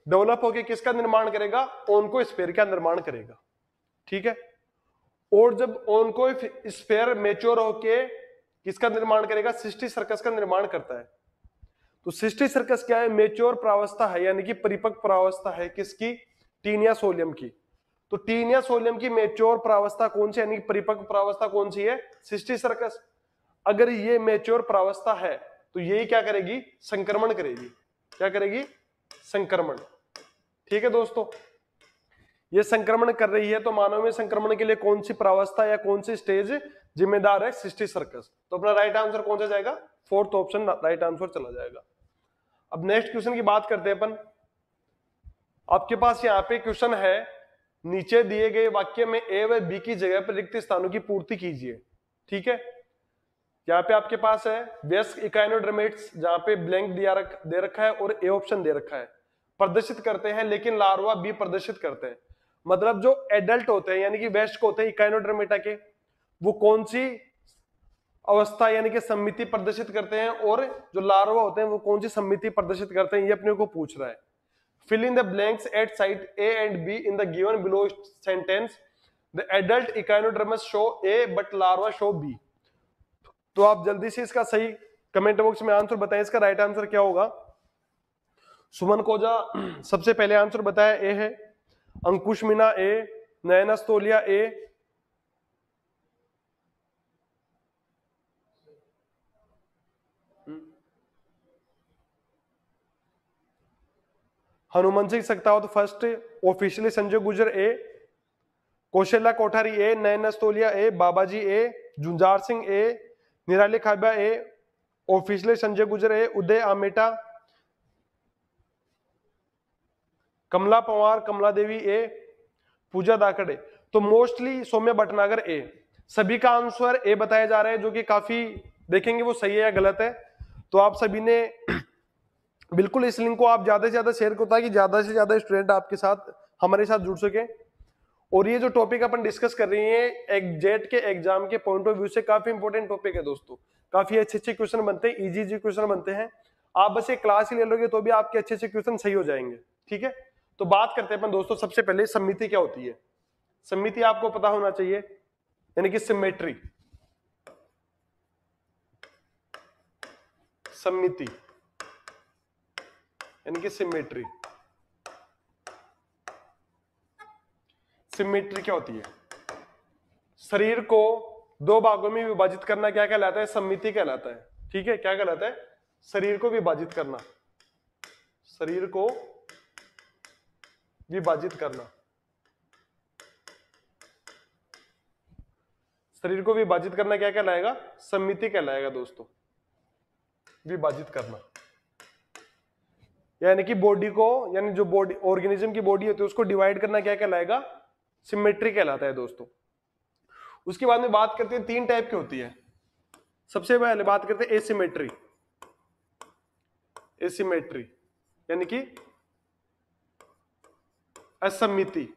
डेवलप होकर किसका निर्माण करेगा? ओनको स्पेयर का निर्माण करेगा। ठीक है? और जब ओनको स्पेयर मेच्योर होके किसका निर्माण करेगा? सिस्टी सर्कस का निर्माण करता है। तो सिस्टी सर्कस क्या है? मेच्योर प्रावस्था है, यानी कि परिपक्व प्रावस्था है किसकी? टीनिया सोलियम की। तो टीनिया सोलियम की मेच्योर प्रावस्था कौन सी यानी कि परिपक्व प्रावस्था कौन सी है? Cysticercus. अगर ये मेच्योर प्रावस्था है तो यही क्या करेगी? संक्रमण करेगी। क्या करेगी? संक्रमण। ठीक है दोस्तों? ये संक्रमण कर रही है तो मानव में संक्रमण के लिए कौन सी प्रावस्था या कौन सी स्टेज जिम्मेदार है? Cysticercus. तो अपना राइट आंसर कौन सा जाएगा? फोर्थ ऑप्शन राइट आंसर चला जाएगा। अब नेक्स्ट क्वेश्चन की बात करते हैं अपन। आपके पास यहाँ पे क्वेश्चन है, नीचे दिए गए वाक्य में ए व बी की जगह पर रिक्त स्थानों की पूर्ति कीजिए। ठीक है? यहाँ पे आपके पास है व्यस्क इकाइनोड्रमेट्स, जहाँ पे ब्लैंक दिया रख, दे रखा है और ए ऑप्शन दे रखा है प्रदर्शित करते हैं, लेकिन लार्वा बी प्रदर्शित करते हैं मतलब जो एडल्ट होते हैं, यानी कि वेस्ट को होते हैं इकाइनोड्रमेटा के, वो कौन सी अवस्था, यानी कि सम्मिति प्रदर्शित करते हैं और जो लार्वा होते हैं, वो कौन सी सम्मिति प्रदर्शित करते हैं, ये अपने को पूछ रहा है fill in the blanks at site A and B in the given below sentence. The adult echinodermis show A, but larva show B. तो आप जल्दी से इसका सही कमेंट बॉक्स में आंसर बताएँ। इसका राइट आंसर क्या होगा? सुमन कोजा, सबसे पहले आंसर बताया ए है। अंकुश मीना ए। नयनस्तोलिया ए। हनुमान सिंह सकता हो तो फ़र्स्ट ऑफिशियली संजय गुजर, ए। कौशल्या कोठारी, ए। नयन नस्तोलिया ए। बाबाजी, ए। जुंजार सिंह, ए। निराली खाबिया ए ऑफिशियली संजय गुजर ए उदय आमेटा, कमला पवार, कमला देवी ए, पूजा दाकड़े। तो मोस्टली सौम्य भटनागर ए। सभी का आंसर ए बताया जा रहा है, जो कि काफ़ी देखेंगे वो सही है या गलत है। तो आप सभी ने बिल्कुल इस लिंक को आप ज़्यादा से ज़्यादा शेयर करता है कि ज़्यादा से ज़्यादा स्टूडेंट आपके साथ, हमारे साथ जुड़ सके। और ये जो टॉपिक अपन डिस्कस कर रहे हैं, एक जेट के एग्ज़ाम के पॉइंट ऑफ़ व्यू से काफ़ी इंपॉर्टेंट टॉपिक है दोस्तों। काफ़ी अच्छे अच्छे क्वेश्चन बनते हैं इजी इजी क्वेश्चन बनते हैं। आप बस एक क्लास ही ले लोगे तो भी आपके अच्छे अच्छे क्वेश्चन सही हो जाएँगे, ठीक है? तो बात करते हैं अपन दोस्तों, सबसे पहले समिति क्या होती है? समिति आपको पता होना चाहिए, यानी कि सिमेट्री समिति, यानी कि सिमेट्री सिमेट्री क्या होती है? शरीर को दो भागों में विभाजित करना क्या कहलाता है? सम्मिति कहलाता है। ठीक है? क्या कहलाता है? शरीर को विभाजित करना। शरीर को विभाजित करना। शरीर को विभाजित करना क्या कहलाएगा? सम्मिति कहलाएगा दोस्तों। विभाजित करना। यानी कि बॉडी को, यानी जो बॉडी ऑर्गेनिज्म की बॉडी होती है, उसको डिवाइड करना क्या कहलाएगा? सिमेट्री कहलाता है दोस्तों। उसके बाद में बात करते हैं, तीन टाइप की होती है। सबसे पहले बात करते हैं एसिमेट्री। एसिमेट्री, यानी कि असमिति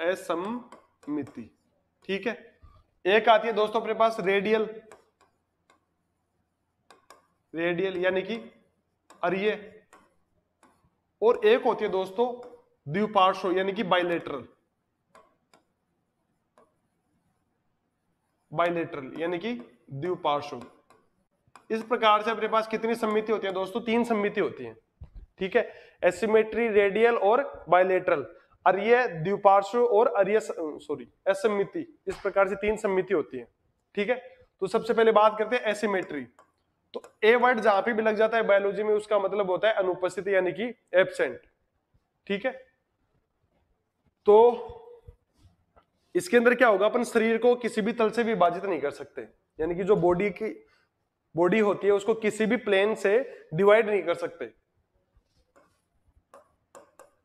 असमिति ठीक है? एक आती है दोस्तों अपने पास, रेडियल। रेडियल, यानी कि अरिय। और एक होती है दोस्तों, द्विपार्श्व, यानी कि बाइलेटरल बाइलेटरल यानी कि द्विपार्श्व। इस प्रकार से अपने पास कितनी समिति होती है दोस्तों? तीन समिति होती है। ठीक है? एसिमेट्री रेडियल और बाइलेटरल अर्य द्विपार्श्व और अर्य सॉरी असमिति इस प्रकार से तीन समिति होती है। ठीक है? तो सबसे पहले बात करते हैं एसिमेट्री तो ए वर्ड जहाँ पे भी लग जाता है बायोलॉजी में, उसका मतलब होता है अनुपस्थिति, यानी कि एबसेंट ठीक है? तो इसके अंदर क्या होगा, अपन शरीर को किसी भी तल से विभाजित नहीं कर सकते। यानी कि जो बॉडी की बॉडी होती है, उसको किसी भी प्लेन से डिवाइड नहीं कर सकते।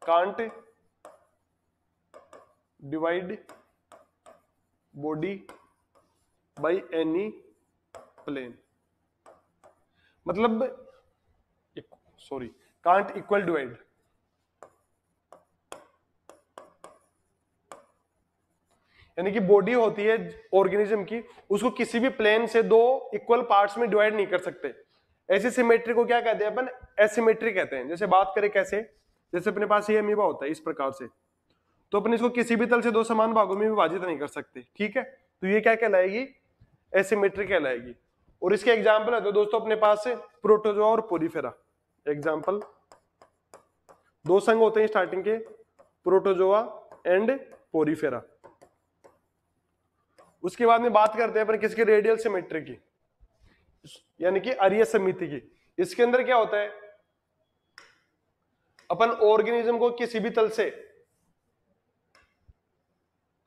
Can't divide body by any plane मतलब सॉरी कांट इक्वल डिवाइड यानी कि बॉडी होती है ऑर्गेनिज्म की, उसको किसी भी प्लेन से दो इक्वल पार्ट्स में डिवाइड नहीं कर सकते। ऐसी सिमेट्री को क्या कहते हैं अपन? एसिमेट्री कहते हैं। जैसे बात करें कैसे? जैसे अपने पास ये अमीबा होता है इस प्रकार से। तो अपन इसको किसी भी तल से दो समान भागों में विभाजित नहीं कर सकते, ठीक है? तो ये क्या कहलाएगी? एसिमेट्री कहलाएगी। और इसके एग्ज़ाम्पल है तो दोस्तों अपने पास से प्रोटोजोआ और पोरीफेरा एग्ज़ाम्पल दो संघ होते हैं स्टार्टिंग के प्रोटोजोआ एंड पोरीफेरा उसके बाद में बात करते हैं अपन किसके रेडियल सिमेट्री की। यानी कि अरिय समिति की। इसके अंदर क्या होता है? अपन ऑर्गेनिज्म को किसी भी तल से,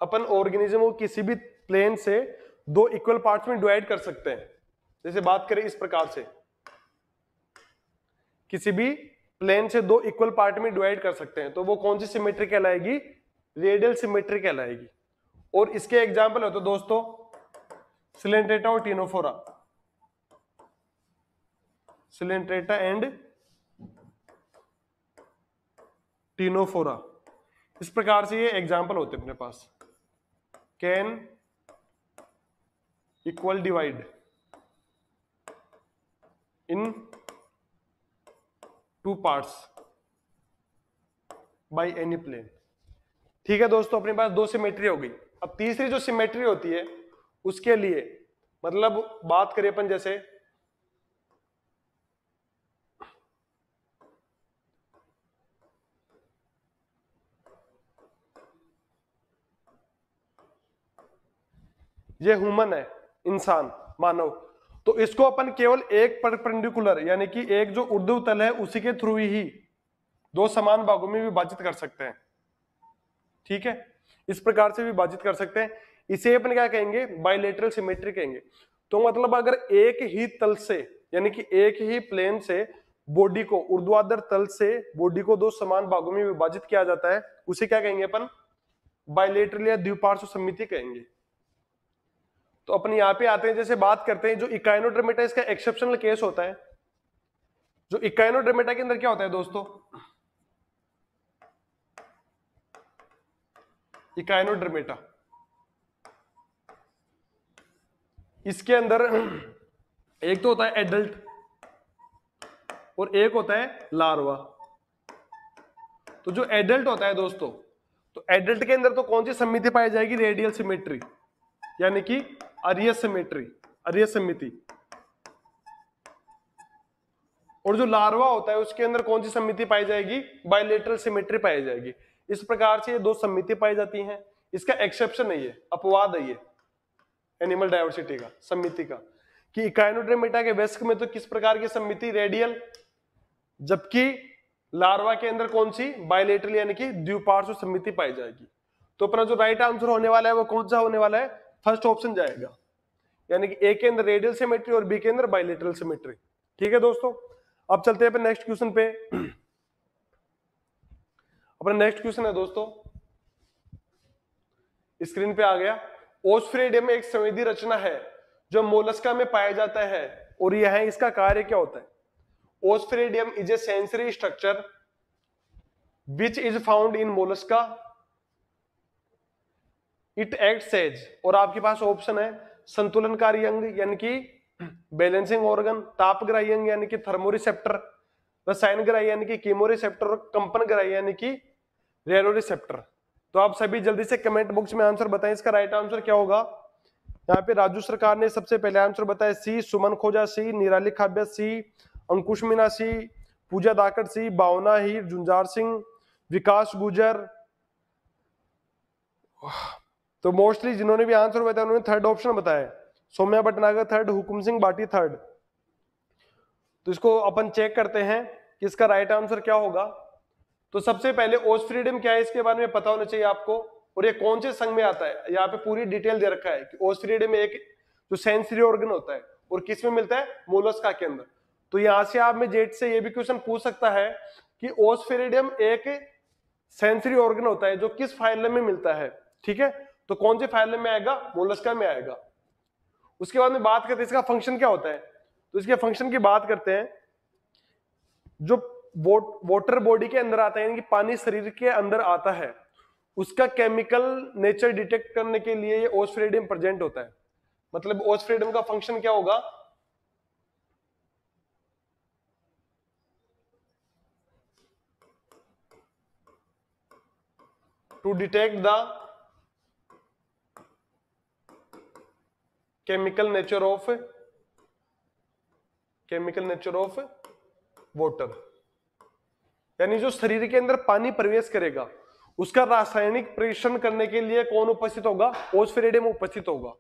अपन ऑर्गेनिज्म को किसी भी प्लेन से दो इक्वल पार्ट्स में डिवाइड कर सकते हैं। जैसे बात करें इस प्रकार से, किसी भी प्लेन से दो इक्वल पार्ट में डिवाइड कर सकते हैं। तो वो कौन सी सिमेट्री कहलाएगी? रेडियल सिमेट्री कहलाएगी। और इसके एग्ज़ाम्पल है तो दोस्तों सिलेंट्रेटा और टीनोफोरा सिलेंट्रेटा एंड टीनोफोरा इस प्रकार से ये एग्ज़ाम्पल होते अपने पास। Can equal divide in two parts by any plane ठीक है दोस्तों, अपने पास दो सिमेट्री हो गई। अब तीसरी जो सिमेट्री होती है, उसके लिए मतलब बात करें अपन जैसे, ये ह्यूमन है, इंसान, मानव। तो इसको अपन केवल एक परपेंडिकुलर यानी कि एक जो उर्दू तल है, उसी के थ्रू ही, दो समान भागों में विभाजित कर सकते हैं। ठीक है? इस प्रकार से विभाजित कर सकते हैं। इसे अपन क्या कहेंगे? बायोलेटरल सिमेट्री कहेंगे। तो मतलब अगर एक ही तल से, यानी कि एक ही प्लेन से बॉडी को, ऊर्ध्वाधर तल से बॉडी को दो समान भागों में विभाजित किया जाता है, उसे क्या कहेंगे अपन? बायोलेटरल या द्विपार्श्व समिति कहेंगे। तो अपन यहाँ पे आते हैं, जैसे बात करते हैं, जो इकाइनोड्रमेटा इसका एक्सेप्शनल केस होता है। जो इकाइनोड्रमेटा के अंदर क्या होता है दोस्तों? इकाइनोड्रमेटा। इसके अंदर एक तो होता है एडल्ट और एक होता है लार्वा तो जो एडल्ट होता है दोस्तों तो एडल्ट के अंदर तो कौन सी समिति पाई जाएगी? रेडियल सिमेट्री यानी कि अरिय सिमेट्री अरिय समिति। और जो लार्वा होता है, उसके अंदर कौन सी समिति पाई जाएगी? बायोलेटरल सिमेट्री पाई जाएगी। इस प्रकार से ये दो समिति पाई जाती हैं। इसका एक्सेप्शन है ये, अपवाद है ये एनिमल डायवर्सिटी का, समिति का। कि इकाइनोड्रेमेटा के वेस्क में तो किस प्रकार की समिति? रेडियल जबकि लार्वा के अंदर कौन सी? बायोलेटरल यानी कि द्विपार्श्व समिति पाई जाएगी। तो अपना जो राइट आंसर होने वाला है, वो कौन सा होने वाला है? फ़र्स्ट ऑप्शन जाएगा। यानी कि ए के अंदर रेडियल सिमेट्री और बी के अंदर बायोलेटरल सिमेट्री ठीक है दोस्तों? अब चलते हैं नेक्स्ट क्वेश्चन पे। अपना नेक्स्ट क्वेश्चन है दोस्तों। स्क्रीन पे आ गया। ओस्फ्रेडियम एक संवेदी रचना है, जो मोलस्का में पाया जाता है, और यह है इसका कार्य क्या होता है? Osphradium is a sensory structure which is found in mollusca it act as और आपके पास ऑप्शन है, संतुलनकारी अंग, यानी कि बैलेंसिंग ऑर्गन तापग्राही अंग, यानी कि थर्मोरिसेप्टर रसायन ग्राही, यानी कि कीमोरिसेप्टर और कंपन ग्राही, यानी कि रेलोरिसेप्टर तो आप सभी जल्दी से कमेंट बॉक्स में आंसर बताएँ, इसका राइट आंसर क्या होगा? यहाँ पे राजू सरकार ने सबसे पहले आंसर बताया, सी, सुमन खोजा, सी, निराली खाब्या, सी, अंकुश मीना, सी, पूजा दाकर सी, बावना, हीर, जुंजार सिंह, विकास गुजर। तो मोस्टली जिन्होंने भी आंसर बताया, उन्होंने थर्ड ऑप्शन बताया। सौम्या भटनागर थर्ड हुकुम सिंह बाटी थर्ड तो इसको अपन चेक करते हैं कि इसका राइट आंसर क्या होगा। तो सबसे पहले ओस्फ्रीडियम क्या है? इसके बारे में पता होना चाहिए आपको। और ये कौन से संघ में आता है? यहाँ पे पूरी डिटेल दे रखा है कि ओस्फ्रीडियम एक जो सेंसरी ऑर्गन होता है और किसमें मिलता है? मोलस्का के अंदर। तो यहाँ से आप में जेट से ये भी क्वेश्चन पूछ सकता है कि ओस्फेरिडियम एक सेंसरी ऑर्गन होता है जो किस फाइलम में मिलता है? ठीक है? तो कौन से फाइलम में आएगा? मोलस्का में आएगा। उसके बाद में बात करते हैं, इसका फ़ंक्शन क्या होता है? तो इसके फ़ंक्शन की बात करते हैं, जो वाटर बॉडी के अंदर आता है, यानी कि पानी शरीर के अंदर आता है। उसका केमिकल नेचर डिटेक्ट करने के लिए ये ओस्फ्रेडियम प्रेजेंट होता है। मतलब ओस्फ्रेडियम का फ़ंक्शन क्या होगा? To detect the chemical nature of, chemical nature of water. यानी जो शरीर के अंदर पानी प्रवेश करेगा, उसका रासायनिक परीक्षण करने के लिए कौन उपस्थित होगा? ओस्फेरेडियम उपस्थित होगा।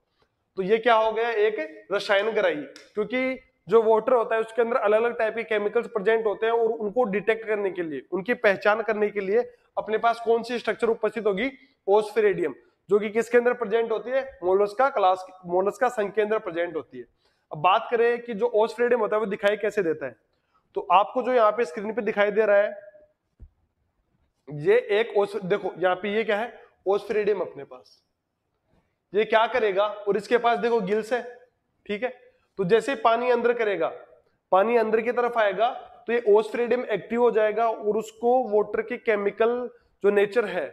तो ये क्या हो गया? एक रसायन ग्राही, क्योंकि जो वाटर होता है, उसके अंदर अलग अलग टाइप के केमिकल्स प्रेजेंट होते हैं और उनको डिटेक्ट करने के लिए, उनकी पहचान करने के लिए अपने पास कौन सी स्ट्रक्चर उपस्थित होगी? ओस्फेरेडियम, जो कि किसके अंदर प्रेजेंट होती है? मोलस्का क्लास मोलस्का संघ के अंदर प्रेजेंट होती है। अब बात करें कि जो ओस्फेरेडियम होता है, वो दिखाई कैसे देता है? तो आपको जो यहाँ पे स्क्रीन पे दिखाई दे रहा है, ये एक ओस, देखो, यहाँ पे ये क्या है? ओस्फेरेडियम अपने पास। ये क्या करेगा? और इसके पास देखो गिल्स है, ठीक है? तो जैसे पानी अंदर करेगा, पानी अंदर की तरफ़ आएगा तो ये ओस्फ्रेडियम एक्टिव हो जाएगा और उसको वाटर की केमिकल जो नेचर है,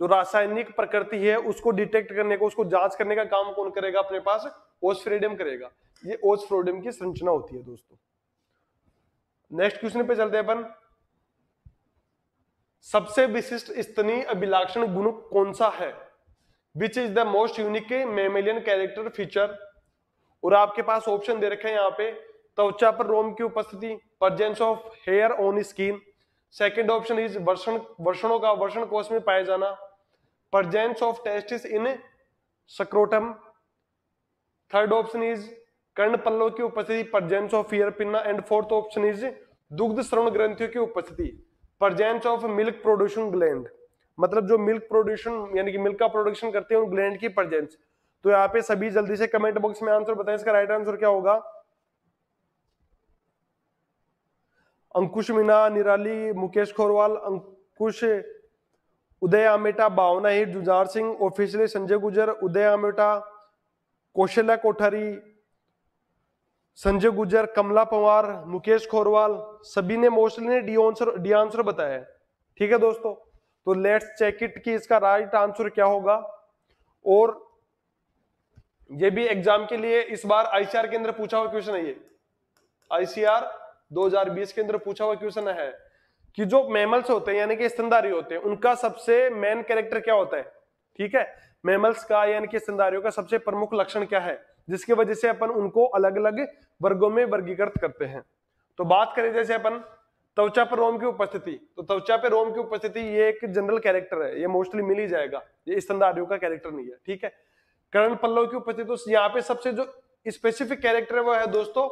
जो रासायनिक प्रकृति है, उसको डिटेक्ट करने को, उसको जाँच करने का काम कौन करेगा? अपने पास ओस्फ्रेडियम करेगा। ये ओस्फ्रोडियम की संरचना होती है, दोस्तों। नेक्स्ट क्वेश्चन पे चलते हैं अपन। सबसे विशिष्ट स्तनीय अभिलाक्षण गुण कौन सा है? Which is the most unique mammalian character feature और आपके पास ऑप्शन दे रखे हैं यहाँ पे, त्वचा पर रोम की उपस्थिति presence of hair on skin second option is वर्षण, वर्षणों का, वर्षण कोष में पाया जाना। Presence of testis in scrotum third option is कर्ण पल्लों की उपस्थिति presence of ear pinna and fourth option is दुग्ध श्रवण ग्रंथियों की उपस्थिति presence of milk production gland मतलब जो मिल्क प्रोड्यूशन यानी कि मिल्क का प्रोडक्शन करते हैं उन ग्लैंड की प्रजेंस तो यहाँ पे सभी जल्दी से कमेंट बॉक्स में आंसर बताएँ, इसका राइट आंसर क्या होगा? अंकुश मीना निराली, मुकेश खोरवाल, अंकुश उदय आमेटा भावना हिट जुजार सिंह ऑफिशियली संजय गुजर, उदय आमेटा, कौशल्या कोठारी संजय गुजर कमला पवार, मुकेश खोरवाल सभी ने मोस्टली ने डी आंसर डी आंसर बताया ठीक है दोस्तों? तो लेट्स चेक इट कि इसका राइट आंसर क्या होगा। और ये भी एग्ज़ाम के लिए इस बार आईसीआर के अंदर पूछा हुआ क्वेश्चन है ये। आईसीआर 2020 के अंदर पूछा हुआ क्वेश्चन है कि जो मेमल्स होते हैं, यानी कि स्तनधारी होते हैं, उनका सबसे मेन कैरेक्टर क्या होता है? ठीक है? मेमल्स का, यानी कि स्तनधारियों का सबसे प्रमुख लक्षण क्या है? जिसकी वजह से अपन उनको अलग अलग वर्गों में वर्गीकृत करते हैं। तो बात करें जैसे अपन त्वचा पर रोम की उपस्थिति। तो त्वचा पर रोम की उपस्थिति ये एक जनरल कैरेक्टर है, ये मोस्टली मिल ही जाएगा। ये स्तनधारियों का कैरेक्टर नहीं है, ठीक है? करण पल्लव की उपस्थिति तो यहाँ पे सबसे जो स्पेसिफिक कैरेक्टर है वो है दोस्तों,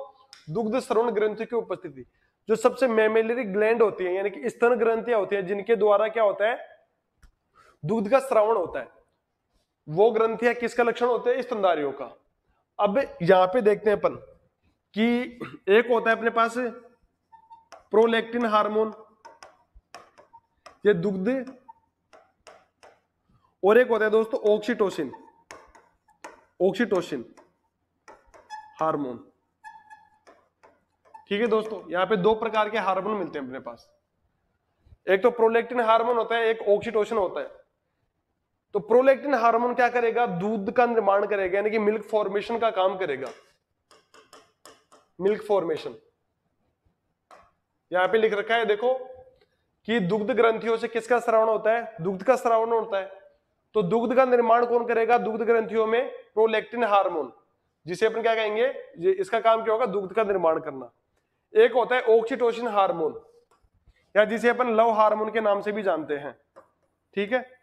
दुग्ध श्रवण ग्रंथि की उपस्थिति, जो सबसे मेमेलरी ग्लैंड होती है, यानी कि स्तन ग्रंथियाँ होती है, जिनके द्वारा क्या होता है? दुग्ध का श्रवण होता है। वो ग्रंथियाँ किसका लक्षण होते हैं? स्तनधारियों का। अब यहाँ पे देखते हैं अपन कि एक होता है अपने पास प्रोलेक्टिन हार्मोन, ये दुग्ध, और एक होता है दोस्तों ऑक्सीटोसिन ऑक्सीटोसिन हार्मोन। ठीक है दोस्तों, यहाँ पे दो प्रकार के हार्मोन मिलते हैं अपने पास। एक तो प्रोलेक्टिन हार्मोन होता है, एक ऑक्सीटोसिन होता है। तो प्रोलेक्टिन हार्मोन क्या करेगा? दूध का निर्माण करेगा, यानी कि मिल्क फॉर्मेशन का काम करेगा। Milk formation. यहाँ पे लिख रखा है, देखो, कि दुग्ध ग्रंथियों से किसका श्रावण होता है? दुग्ध का श्रावण होता है। तो दुग्ध का निर्माण कौन करेगा? दुग्ध ग्रंथियों में प्रोलेक्टिन हार्मोन, जिसे अपन क्या कहेंगे? ये इसका काम क्या होगा? दुग्ध का निर्माण करना। एक होता है ऑक्सीटोसिन हार्मोन, या जिसे अपन लव हार्मोन के नाम से भी जानते हैं। ठीक है?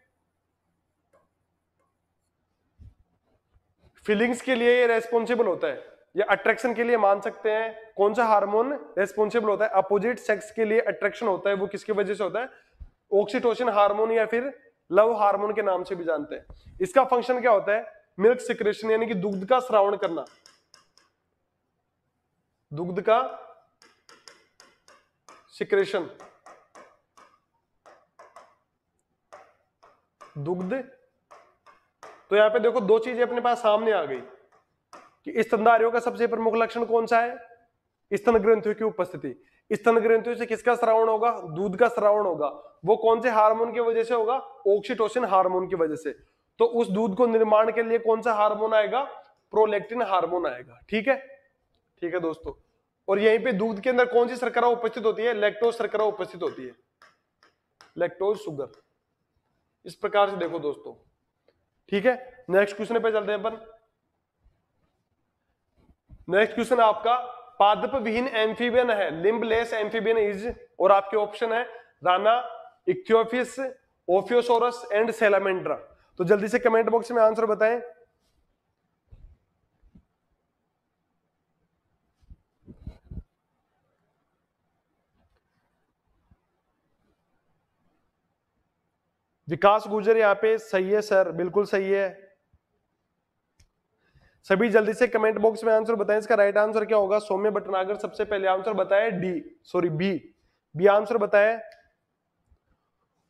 फीलिंग्स के लिए ये रेस्पॉन्सिबल होता है, या अट्रैक्शन के लिए मान सकते हैं, कौन सा हार्मोन रेस्पॉन्सिबल होता है अपोजिट सेक्स के लिए अट्रैक्शन होता है, वो किसकी वजह से होता है? ऑक्सीटोसिन हार्मोन या फिर लव हार्मोन के नाम से भी जानते हैं। इसका फ़ंक्शन क्या होता है? मिल्क सिक्रेशन यानी कि दुग्ध का श्रावण करना। दुग्ध का सिक्रेशन दुग्ध तो यहाँ पे देखो दो चीज़ें अपने पास सामने आ गई कि स्तनधारियों का सबसे प्रमुख लक्षण कौन सा है? स्तन ग्रंथियों की उपस्थिति। स्तन ग्रंथियों से किसका श्रावण होगा? दूध का श्रावण होगा। वो कौन से हार्मोन की वजह से होगा? ऑक्सीटोसिन हार्मोन की वजह से। तो उस दूध को निर्माण के लिए कौन सा हार्मोन आएगा? प्रोलेक्टिन हार्मोन आएगा। ठीक है? ठीक है दोस्तों। और यहीं पे दूध के अंदर कौन सी शर्करा उपस्थित होती है? लेक्टोज शर्करा उपस्थित होती है। लेक्टोज शुगर इस प्रकार से देखो दोस्तों। ठीक है? नेक्स्ट क्वेश्चन पे चलते हैं अपन। नेक्स्ट क्वेश्चन आपका पादप विहीन एम्फीबियन है लिम्बलेस एम्फीबियन इज़ और आपके ऑप्शन है Rana Ichthyophis Ophiosaurus and Salamandra तो जल्दी से कमेंट बॉक्स में आंसर बताएँ। विकास गुजर यहाँ पे सही है, सर, बिल्कुल सही है। सभी जल्दी से कमेंट बॉक्स में आंसर बताएँ, इसका राइट आंसर क्या होगा? सौम्य भटनागर सबसे पहले आंसर बताए D sorry B B answer बताए।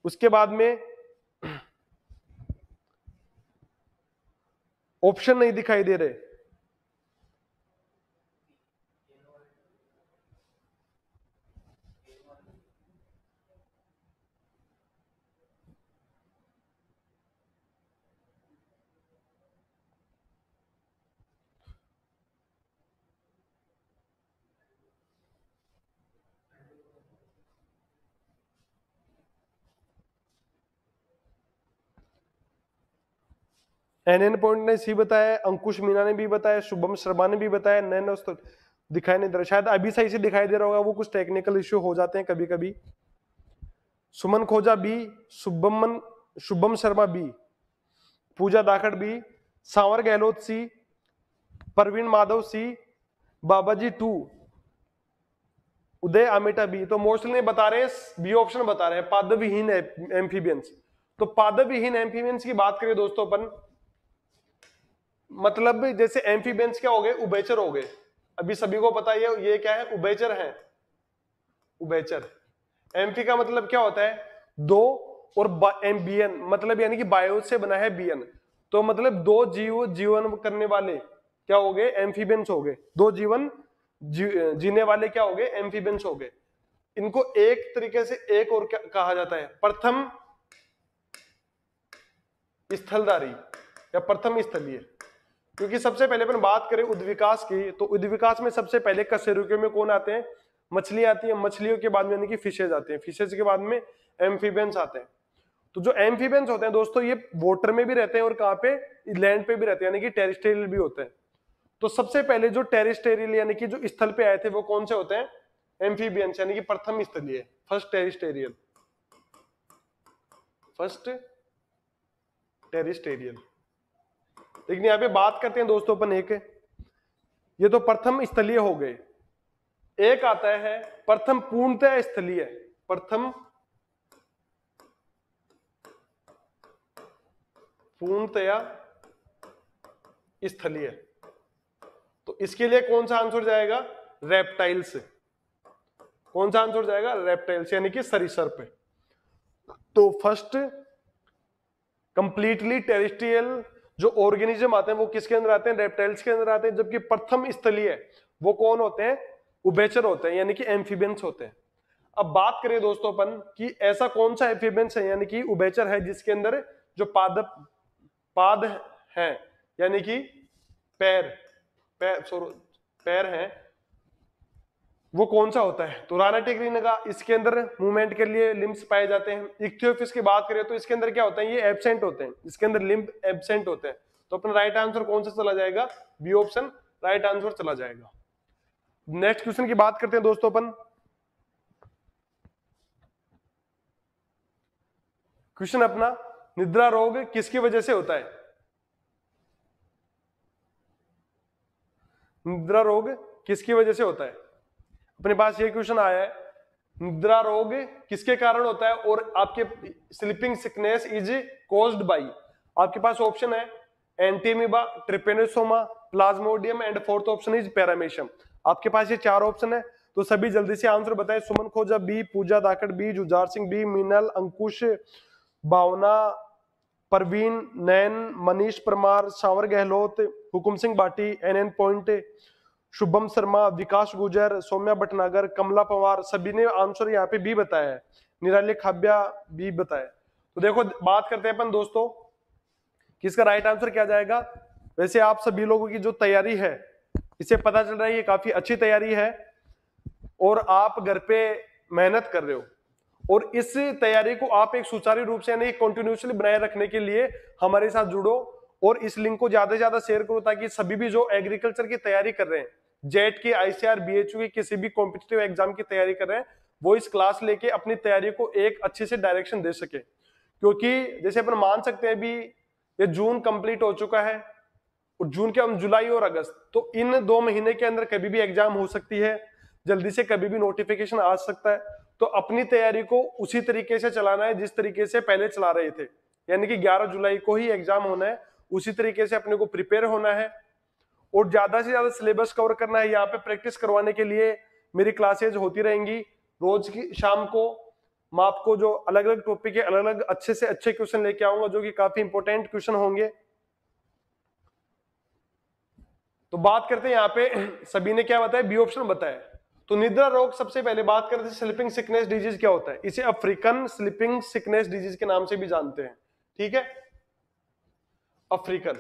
उसके बाद में ऑप्शन नहीं दिखाई दे रहे। एन एन पॉइंट ने सी बताया, अंकुश मीना ने भी बताया, शुभम शर्मा ने भी बताया नैन तो दिखाई नहीं दे रहा। शायद अभी सही से दिखाई दे रहा होगा, वो कुछ टेक्निकल इश्यू हो जाते हैं कभी कभी Suman Khoja B Shubhman, Shubham Sharma B Pooja Dakhad B Sanwar Gehlot C Parveen Madhav C Babaji two, Uday Ameta B तो मोस्टली बता रहे हैं बी ऑप्शन बता रहे हैं। पादविहीन एम्फीबियंस तो पादविहीन एम्फीबियंस की बात करें दोस्तों अपन। मतलब जैसे एम्फीबेंस क्या हो गए? उबेचर हो गए। अभी सभी को पता है ये क्या है? उबेचर है। उबेचर एम्फी का मतलब क्या होता है? दो और बियन मतलब यानी कि बायो से बना है बियन तो मतलब दो जीव जीवन करने वाले क्या हो गए? एम्फीबेंस हो गए। दो जीवन जी, जीने वाले क्या हो गए? एम्फीबेंस हो गए। इनको एक तरीके से एक और क्या कहा जाता है? प्रथम स्थलधारी या प्रथम स्थलीय। क्योंकि सबसे पहले अपन बात करें उद्विकास की तो उद्विकास में सबसे पहले कशेरुके में कौन आते हैं? मछली आती है। मछलियों के बाद में, यानी कि फिशेज आते हैं। फिशेज के बाद में एम्फीबियंस आते हैं। तो जो एम्फीबियंस होते हैं दोस्तों, ये वाटर में भी रहते हैं और कहाँ पे? लैंड पे भी रहते हैं, यानी कि टेरिस्टेरियल भी होते हैं। तो सबसे पहले जो टेरिस्टेरियल यानी कि जो स्थल पे आए थे, वो कौन से होते हैं? एम्फीबियंस यानी कि प्रथम स्थलीय फ़र्स्ट टेरिस्टेरियल फ़र्स्ट टेरिस्टेरियल लेकिन यहाँ पे बात करते हैं दोस्तों अपन एक। ये तो प्रथम स्थलीय हो गए। एक आता है, प्रथम पूर्णतः स्थलीय। प्रथम पूर्णतया स्थलीय। तो इसके लिए कौन सा आंसर जाएगा? रेप्टाइल्स कौन सा आंसर जाएगा? रेप्टाइल्स यानी कि सरिसर्प तो फ़र्स्ट कंप्लीटली टेरिस्ट्रियल जो ऑर्गेनिज्म आते हैं, वो किसके अंदर आते हैं? रेप्टाइल्स के अंदर आते हैं, जबकि प्रथम स्थलीय वो कौन होते हैं? उभेचर होते हैं, यानी कि एम्फीबियंस होते हैं। अब बात करें दोस्तों अपन, कि ऐसा कौन सा एम्फीबियंस है, यानी कि उभेचर है, जिसके अंदर जो पाद पाद है, यानी कि पैर पैर सॉरी पैर हैं वो कौन सा होता है? तो राना टेकरीन का इसके अंदर मूवमेंट के लिए लिम्स पाए जाते हैं। इक्थियोफिस की बात करें तो इसके अंदर क्या होता है? ये एबसेंट होते हैं। इसके अंदर लिम्ब एबसेंट होते हैं। तो अपना राइट आंसर कौन सा चला जाएगा? बी ऑप्शन राइट आंसर चला जाएगा। नेक्स्ट क्वेश्चन की बात करते हैं दोस्तों अपन। क्वेश्चन अपना, निद्रा रोग किसकी वजह से होता है? निद्रा रोग किसकी वजह से होता है? अपने पास ये क्वेश्चन आया है, निद्रा रोग किसके कारण होता है और आपके sleeping sickness is caused by आपके पास ऑप्शन है entamoeba trypanosoma plasmodium and fourth option is paramecium आपके पास ये चार ऑप्शन है तो सभी जल्दी से आंसर बताए। Suman Khoja B Pooja Dakad B Jujhar Singh B Meenal, Ankush, Bhavna, Parveen Nain Manish Parmar, Sanwar Gehlot, Hukum Singh Bati N N point Shubham Sharma, Vikas Gujar, Saumya Bhatnagar, कमला पवार, सभी ने answer यहाँ पे B बताया है। निराली खाब्या B बताया तो देखो, बात करते हैं अपन दोस्तों, किसका राइट आंसर क्या जाएगा। वैसे आप सभी लोगों की जो तैयारी है, इसे पता चल रहा है, ये काफ़ी अच्छी तैयारी है, और आप घर पे मेहनत कर रहे हो। और इस तैयारी को आप एक सुचारू रूप से, यानी कंटिन्यूसली बनाए रखने के लिए हमारे साथ जुड़ो, और इस लिंक को ज़्यादा से ज़्यादा शेयर करो, ताकि सभी भी जो एग्रीकल्चर की तैयारी कर रहे हैं जेट की, आईसीआर, बीएचयू की किसी भी कॉम्पिटेटिव एग्ज़ाम की तैयारी कर रहे हैं, वो इस क्लास लेके अपनी तैयारी को एक अच्छे से डायरेक्शन दे सके। क्योंकि जैसे अपन मान सकते हैं अभी ये जून कंप्लीट हो चुका है, और जून के हम जुलाई और अगस्त तो इन दो महीने के अंदर कभी भी एग्ज़ाम हो सकती है, जल्दी से कभी भी नोटिफिकेशन आ सकता है तो अपनी तैयारी को उसी तरीके से चलाना है, जिस तरीके से पहले चला रहे थे। यानी कि 11 जुलाई को ही एग्ज़ाम होना है, उसी तरीके से अपने को प्रिपेयर होना है और ज़्यादा से ज़्यादा सिलेबस कवर करना है, यहाँ पे प्रैक्टिस करवाने के लिए मेरी क्लासेज होती रहेंगी। रोज की, शाम को, मैं आपको जो अलग अलग टॉपिक के अलग अलग अच्छे से अच्छे क्वेश्चन लेके आऊँगा, जो कि काफ़ी इंपॉर्टेंट क्वेश्चन होंगे। तो बात करते हैं यहाँ पे, सभी ने क्या बताया? बी ऑप्शन बताया। तो निद्रा रोग सबसे पहले बात करते हैं स्लीपिंग सिकनेस डिज़ीज़ क्या होता है? इसे अफ्रीकन स्लीपिंग सिकनेस डिज़ीज़ के नाम से भी जानते हैं। ठीक है? अफ्रीकन।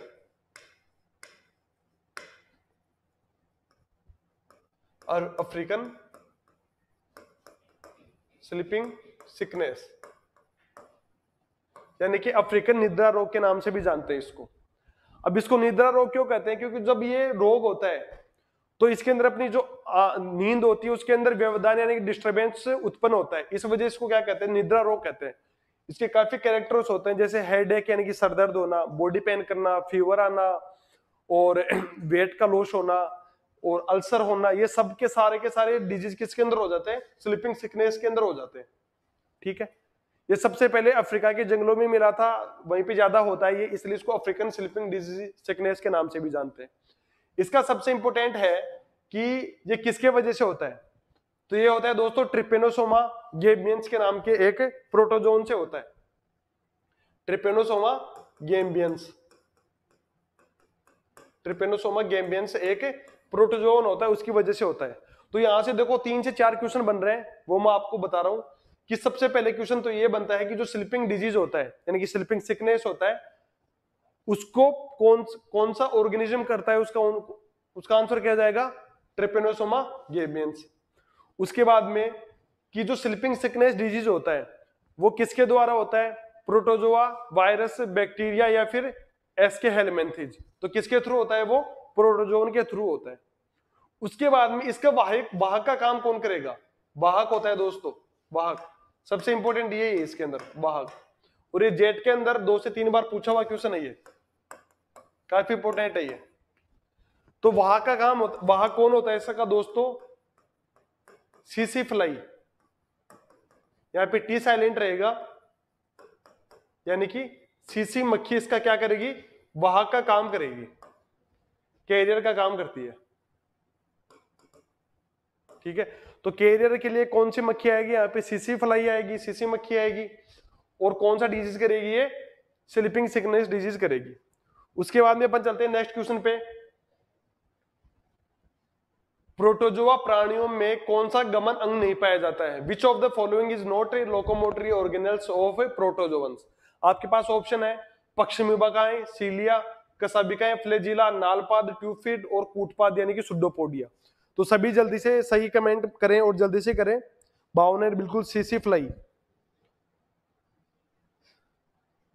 और अफ्रीकन स्लीपिंग सिकनेस। यानी कि अफ्रीकन निद्रा रोग के नाम से भी जानते हैं इसको। अब इसको निद्रा रोग क्यों कहते हैं? क्योंकि जब ये रोग होता है तो इसके अंदर अपनी जो नींद होती है, उसके अंदर व्यवधान यानी कि डिस्टर्बेंस उत्पन्न होता है। इस वजह इसको क्या कहते हैं? निद्रा रोग कहते हैं। इसके काफ़ी कैरेक्टर्स होते हैं, जैसे हेड एक यानी कि सरदर्द होना बॉडी पेन करना फीवर आना और वेट का लॉस होना और अल्सर होना, ये सब के सारे के सारे डिज़ीज़ किसके अंदर हो जाते हैं? स्लीपिंग सिकनेस के अंदर हो जाते हैं। ठीक है? ये सबसे पहले अफ्रीका के जंगलों में मिला था, वहीं पे ज़्यादा होता है ये, इसलिए इसको अफ्रीकन स्लीपिंग डिज़ीज़ सिकनेस के नाम से भी जानते हैं। इसका सबसे इंपॉर्टेंट है कि ये किसके वजह से होता है? तो ये होता है दोस्तों ट्रिपेनोसोमा गेबियंस के नाम के एक प्रोटोजोन से होता है। ट्रिपेनोसोमा गेम्बियंस ट्रिपेनोसोमा गेम्बियंस एक प्रोटोजोन होता है, उसकी वजह से होता है। तो यहाँ से देखो, तीन से चार क्वेश्चन बन रहे हैं, वो मैं आपको बता रहा हूँ कि सबसे पहले क्वेश्चन तो ये बनता है कि जो स्लिपिंग डिज़ीज़ होता है, यानी कि स्लिपिंग सिकनेस होता है, उसको कौन कौन सा ऑर्गेनिज्म करता है, उसका उसका आंसर क्या जाएगा? Trypanosoma gambiense. उसके बाद में कि जो स्लिपिंग सिकनेस डिज़ीज़ होता है, वो किसके द्वारा होता है? प्रोटोजोआ वायरस, बैक्टीरिया या फिर एसके हेलमेंथिज तो किसके थ्रू होता है वो? प्रोटोजोन के थ्रू होता है। उसके बाद में इसका वाहक वाहक का काम कौन करेगा? वाहक होता है दोस्तों, वाहक। सबसे इंपॉर्टेंट ये है इसके अंदर, वाहक। और ये जेट के अंदर दो से तीन बार पूछा हुआ क्वेश्चन है? ये काफ़ी इंपॉर्टेंट है ये। तो वाहक का काम वाहक कौन होता है इसका दोस्तों? सीसी फ्लाई यहाँ पे टी साइलेंट रहेगा। यानी कि सीसी मक्खी इसका क्या करेगी? वाहक का काम करेगी। कैरियर का काम करती है। ठीक है? तो कैरियर के लिए कौन सी मक्खी आएगी? यहाँ पे सीसी फ्लाई आएगी सीसी मक्खी आएगी और कौन सा डिज़ीज़ करेगी ये? स्लीपिंग सिकनेस डिज़ीज़ करेगी। उसके बाद में अपन चलते हैं नेक्स्ट क्वेश्चन पे। प्रोटोजोआ प्राणियों में कौन सा गमन अंग नहीं पाया जाता है? Which of the following is not a locomotory organelles of protozoans आपके पास ऑप्शन है पक्षमिबाकाएँ सीलिया कसाबिकाएँ फ्लेजिला नालपाद, ट्यूफिड और कूटपाद यानी कि सुडोपोडिया। तो सभी जल्दी से सही कमेंट करें और जल्दी से करें। बावनेर, बिल्कुल सी सी फ्लाई।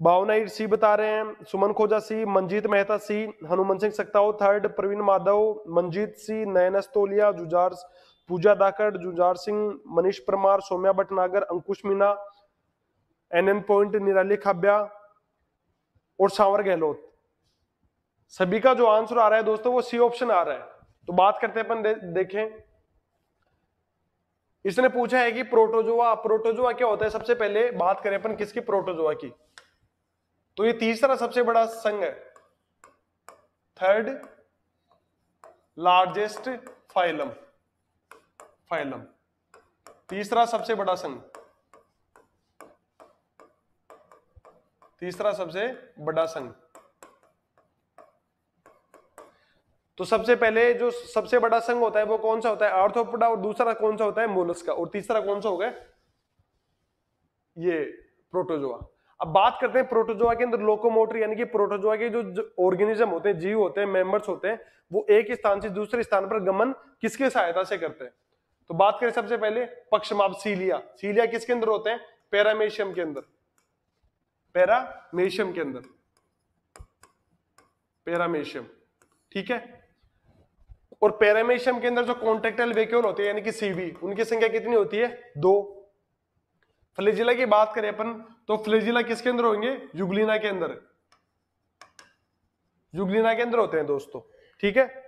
बावनाइट सी बता रहे हैं, Suman Khoja C Manjeet Mehta C, Hanuman Singh Saktawat, third Praveen Madhav Manjeet C, Nayan Astolia, Jujhar Pooja Dakad Jujhar Singh, Manish Parmar, Saumya Bhatnagar, Ankush Meena N N point, Nirali Khabya और सावर गहलोत। सभी का जो answer आ रहा है दोस्तों वो C option आ रहा है। तो बात करते हैं अपन दे, देखें। इसने पूछा है कि प्रोटोजोआ प्रोटोजोआ क्या होता है? सबसे पहले बात करें अपन किसकी प्रोटोजोआ की। तो ये तीसरा सबसे बड़ा संघ है। थर्ड लार्जेस्ट फाइलम फाइलम तीसरा सबसे बड़ा संघ। तीसरा सबसे बड़ा संघ। तो सबसे पहले जो सबसे बड़ा संघ होता है वो कौन सा होता है? आर्थोपोडा और दूसरा कौन सा होता है? मोलस्का और तीसरा कौन सा होगा ये प्रोटोजोआ अब बात करते हैं प्रोटोजोआ के अंदर लोकोमोटर यानी कि प्रोटोजोआ के जो, जो ऑर्गेनिज्म होते हैं जीव होते हैं मेंबर्स होते हैं वो एक स्थान से दूसरे स्थान पर गमन किसके सहायता से करते हैं? तो बात करें सबसे पहले पक्षमाप सीलिया सीलिया किसके अंदर होते हैं? पैरामेशियम के अंदर। पैरामेशियम के अंदर। पैरामेशियम ठीक है? और पैरामेशियम के अंदर जो कॉन्ट्रेक्टाइल वैक्यूल होते हैं, यानी कि सीवी उनकी संख्या कितनी होती है? दो। फ्लेजिला की बात करें अपन तो फ्लेजिला किसके अंदर होंगे? युगलिना के अंदर। युगलिना के अंदर होते हैं दोस्तों, ठीक है?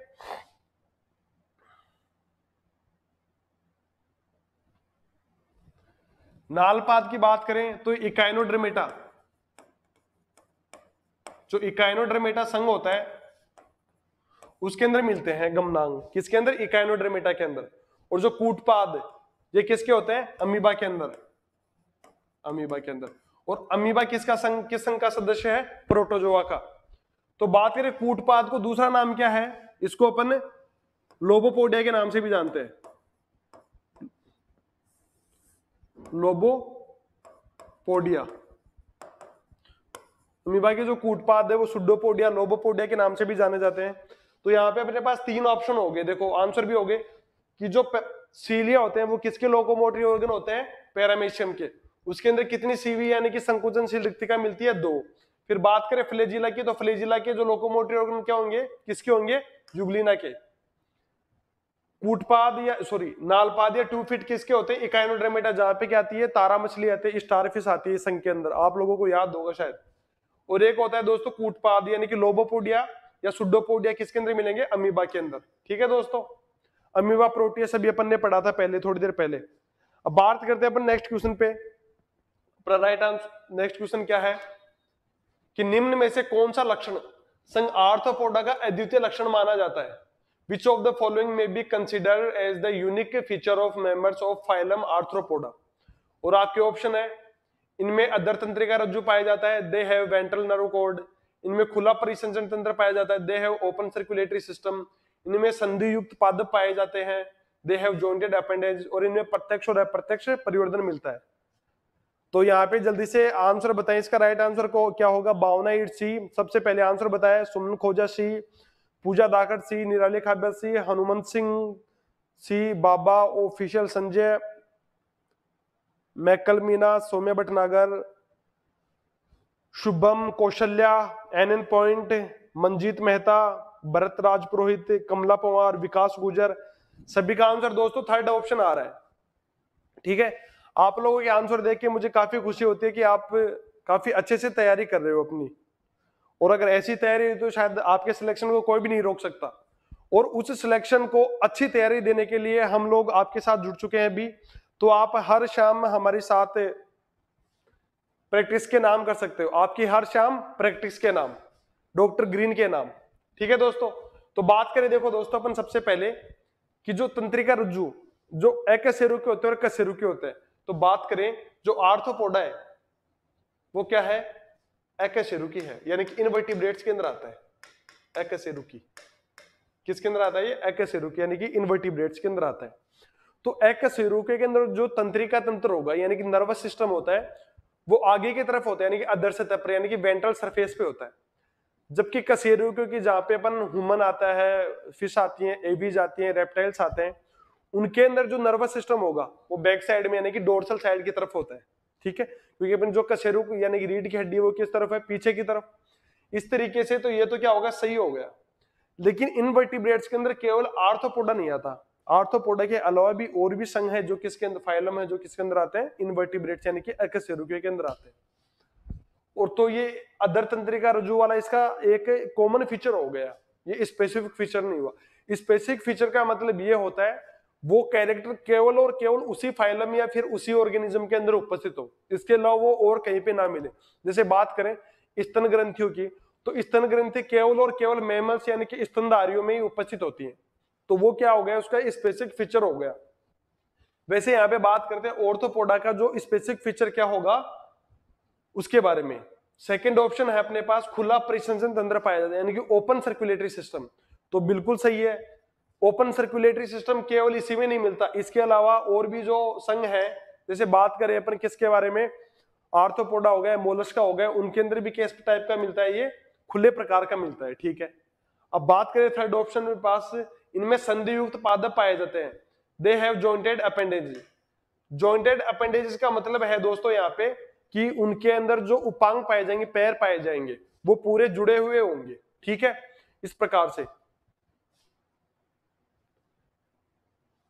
नालपात की बात करें तो इकाइनोड्रमेटा। जो इकाइनोड्रमेटा संघ होता है उसके अंदर मिलते हैं गमनांग। किसके अंदर? इकाइनोड्रमेटा के अंदर। और जो कूटपाद, ये किसके होते हैं? अमीबा के अंदर। अमीबा के अंदर। और अमीबा किसका संघ, किस संघ का सदस्य है? प्रोटोजोआ का। तो बात करें कूटपाद को, दूसरा नाम क्या है? इसको अपन लोबोपोडिया के नाम से भी जानते हैं। लोबोपोडिया। अमीबा के जो कूटपाद है, वो सुडोपोडिया, लोबोपोडिया के नाम से भी जाने जाते हैं। तो यहाँ पे अपने पास तीन ऑप्शन हो गए। देखो आंसर भी हो गए कि जो सीलिया होते हैं, वो किसके लोकोमोटरी ऑर्गन होते हैं? पैरामेशियम के। उसके अंदर कितनी सीवी यानी कि संकुचनशील रिक्तिका मिलती है? दो। फिर बात करें फ्लेजिला की तो फ्लेजिला के जो लोकोमोटरी ऑर्गन क्या होंगे? किसके होंगे? जुगलिना के। कूटपाद या सॉरी नालपाद या टू फिट किसके होते हैं? इकाइनोड्रेमेटा जहाँ पे क्या आती है? तारा मछली आती है स्टारफिश आती है संघ के अंदर। आप लोगों को याद होगा शायद। और एक होता है दोस्तों, कूटपाद यानी कि लोबोपोडिया या सुडोपोडिया किसके अंदर मिलेंगे? अमीबा के अंदर। ठीक है दोस्तों? अमीबा प्रोटियस अभी अपन ने पढ़ा था पहले, थोड़ी देर पहले। अब बात करते हैं अपन नेक्स्ट क्वेश्चन पे। राइट आंसर नेक्स्ट क्वेश्चन क्या है? कि निम्न में से कौन सा लक्षण संघ आर्थोपोडा का अद्वितीय लक्षण माना जाता है? Which of the following may be consider as the unique feature of members of phylum arthropoda और आपके ऑप्शन है, इनमें अदर तंत्रिका रज्जु पाया जाता है। They have ventral nerve cord इनमें खुला परिसंचरण तंत्र पाया जाता है। They have open circulatory system इनमें संधि युक्त पादप पाए जाते हैं। दे हैव जॉइंटेड अपेंडेज और इनमें प्रत्यक्ष और अप्रत्यक्ष परिवर्तन मिलता है। तो यहाँ पे जल्दी से आंसर बताएँ इसका राइट आंसर को। क्या होगा? बावना ईट सी। सबसे पहले आंसर बताया सुमन खोजा सी, Pooja Dakad C, Nirali Khabar C, Hanumant Singh C, Baba official Sanjay, Maikal Meena, Saumya Bhatnagar Shubham Kaushalya N N point Manjeet Mehta, Bharat Raj Purohit, Kamla Pawar, Vikas Gujar, सभी का answer दोस्तों third option आ रहा है। ठीक है? आप लोगों के आंसर देख के मुझे काफ़ी खुशी होती है कि आप काफ़ी अच्छे से तैयारी कर रहे हो अपनी। और अगर ऐसी तैयारी तो शायद आपके सिलेक्शन को कोई भी नहीं रोक सकता। और उस सिलेक्शन को अच्छी तैयारी देने के लिए हम लोग आपके साथ जुड़ चुके हैं भी तो आप हर शाम हमारे साथ प्रैक्टिस के नाम कर सकते हो। आपकी हर शाम प्रैक्टिस के नाम। डॉक्टर ग्रीन के नाम। ठीक है दोस्तों? तो बात करें देखो दोस्तों अपन सबसे पहले कि जो तंत्रिका रुज्जु, जो एकसेरु के होते हैं और कसेरु के होते हैं तो बात करें जो आर्थोपोडा है, वो क्या है? एकसेरु की है। यानी कि इनवर्टिब्रेट्स के अंदर आता है। एकसेरु की। किसके अंदर आता है ये? एकसेरु की। यानी कि इनवर्टिब्रेट्स के अंदर आता है। तो एकसेरु के अंदर जो तंत्रिका तंत्र होगा, यानी कि नर्वस सिस्टम होता है वो आगे की तरफ़ होता है, यानी कि अदर सतह पर यानी कि वेंट्रल सरफेस पे होता है। जबकि कसेरू क्योंकि जहाँ पे अपन ह्यूमन आता है फ़िश आती है एबीज आती है रेप्टाइल्स आते हैं, उनके अंदर जो नर्वस सिस्टम होगा, वो बैक साइड में, यानी कि डोर्सल साइड की तरफ़ होता है, ठीक है? क्योंकि अपन जो कसेरू यानी कि रीढ़ की हड्डी वो किस तरफ़ है? पीछे की तरफ़। इस तरीके से तो ये तो क्या होगा? सही हो गया। लेकिन इन वर्टिब्रेट्स के अंदर केवल आर्थोपोडा नहीं आता। आर्थोपोडा के अलावा भी और भी संघ है जो किसके अंदर फाइलम है जो किसके अंदर आते हैं? इनवर्टिब्रेट्स यानी कि अकशेरुके के अंदर आते हैं। और तो ये अदर तंत्रिका रजू वाला, इसका एक कॉमन फीचर हो गया। ये स्पेसिफिक फीचर नहीं हुआ। स्पेसिफिक फीचर का मतलब ये होता है, वो कैरेक्टर केवल और केवल उसी फाइलम या फिर उसी ऑर्गेनिज्म के अंदर उपस्थित हो। इसके अलावा वो और कहीं पे ना मिले। जैसे बात करें स्तन ग्रंथियों की तो स्तन ग्रंथि केवल और केवल मेमल्स यानी कि स्तनधारियों में ही उपस्थित होती है। तो वो क्या हो गया, उसका स्पेसिफिक फीचर हो गया। वैसे यहाँ पे बात करते हैं ऑर्थोपोडा का जो स्पेसिफिक फीचर क्या होगा, उसके बारे में। सेकेंड ऑप्शन है अपने पास, खुला परिसंचन तंत्र पाया जाता है, यानी कि ओपन सर्कुलेटरी सिस्टम तो बिल्कुल सही है। ओपन सर्कुलेटरी सिस्टम केवल इसी में नहीं मिलता। इसके अलावा और भी जो संघ है, जैसे बात करें अपन किसके बारे में आर्थोपोडा हो गया मोलस्का हो गया, उनके अंदर भी किस टाइप का मिलता है ये, खुले प्रकार का मिलता है, ठीक है। अब बात करें थर्ड ऑप्शन में पास इनमें संधि युक्त पादप पाए जाते हैं। They have jointed appendage jointed appendage का मतलब है दोस्तों यहाँ पे कि उनके अंदर जो उपांग पाए जाएँगे, पैर पाए जाएँगे, वो पूरे जुड़े हुए होंगे। ठीक है? इस प्रकार से।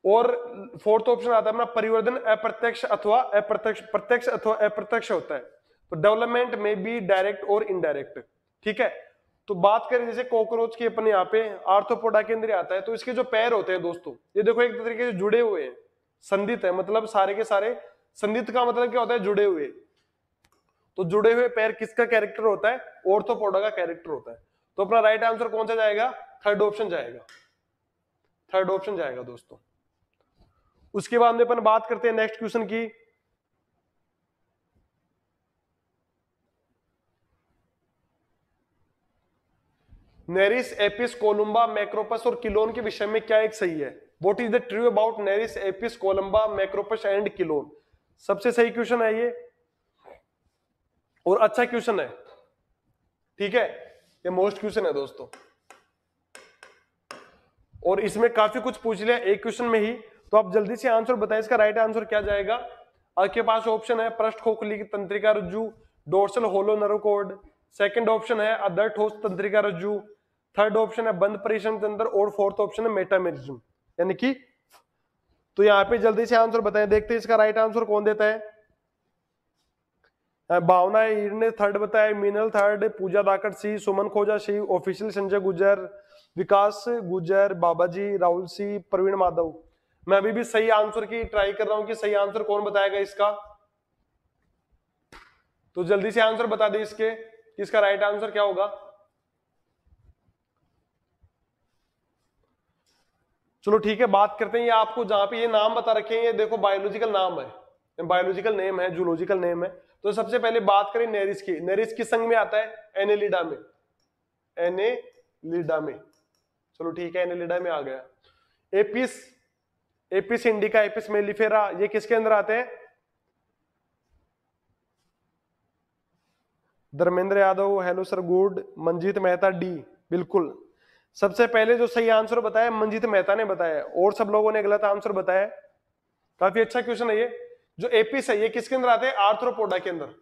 और फोर्थ ऑप्शन आता है अपना परिवर्तन अप्रत्यक्ष अथवा अप्रत्यक्ष, प्रत्यक्ष अथवा अप्रत्यक्ष होता है। तो डेवलपमेंट में बी डायरेक्ट और इनडायरेक्ट ठीक है? तो बात करें जैसे कॉकरोच की अपने यहाँ पे आर्थोपोडा के अंदर आता है तो इसके जो पैर होते हैं दोस्तों, ये देखो एक तरीके से जुड़े हुए हैं संदित है मतलब सारे के सारे संदित का मतलब क्या होता है? जुड़े हुए। तो जुड़े हुए पैर किसका कैरेक्टर होता है? ऑर्थोपोडा का कैरेक्टर होता है। तो अपना राइट आंसर कौन सा जाएगा? थर्ड ऑप्शन जाएगा। थर्ड ऑप्शन जाएगा दोस्तों। उसके बाद में अपन बात करते हैं नेक्स्ट क्वेश्चन की। नेरिस एपिस कोलुम्बा मैक्रोपस और किलोन के विषय में क्या एक सही है? What is the true about Nereis Apis Columba Macropus and Chelone सबसे सही क्वेश्चन है ये। और अच्छा क्वेश्चन है। ठीक है? ये मोस्ट क्वेश्चन है दोस्तों। और इसमें काफ़ी कुछ पूछ लिया एक क्वेश्चन में ही। तो आप जल्दी से आंसर बताएँ इसका राइट आंसर क्या जाएगा? आपके पास ऑप्शन है पृष्ठ खोखली की तंत्रिका रज्जु dorsal hollow nerve cord second option है अदर ठोस तंत्रिका रज्जु। थर्ड ऑप्शन है बंद परिषण तंत्र और फोर्थ ऑप्शन है मेटामेरिज्म यानी कि तो यहाँ पे जल्दी से आंसर बताएँ, देखते हैं इसका राइट आंसर कौन देता है। भावना ने थर्ड बताया, मीनल थर्ड पूजा दाकड़ सी, सुमन, खोजा, सी ऑफिशियल संजय गुजर विकास गुजर बाबा जी राहुल, सी, प्रवीण, माधव। मैं अभी भी सही आंसर की ट्राई कर रहा हूँ कि सही आंसर कौन बताएगा इसका। तो जल्दी से आंसर बता दे इसके इसका राइट आंसर क्या होगा। चलो ठीक है, बात करते हैं ये आपको जहाँ पे ये नाम बता रखे हैं, ये देखो बायोलॉजिकल नाम है। बायोलॉजिकल नेम है जूलॉजिकल नेम है। तो सबसे पहले बात करें नेरिस की। नेरिस किस संघ में आता है? एनेलिडा में। एनेलिडा में। चलो ठीक है एनेलिडा में आ गया। Apis Apis indica Apis mellifera ये किसके अंदर आते हैं? Dharmendra Yadav hello sir good Manjeet Mehta D बिल्कुल। सबसे पहले जो सही आंसर बताया मंजीत मेहता ने बताया और सब लोगों ने गलत आंसर बताया काफ़ी अच्छा क्वेश्चन है ये। जो एपिस है ये किसके अंदर आते हैं? आर्थ्रोपोडा के अंदर।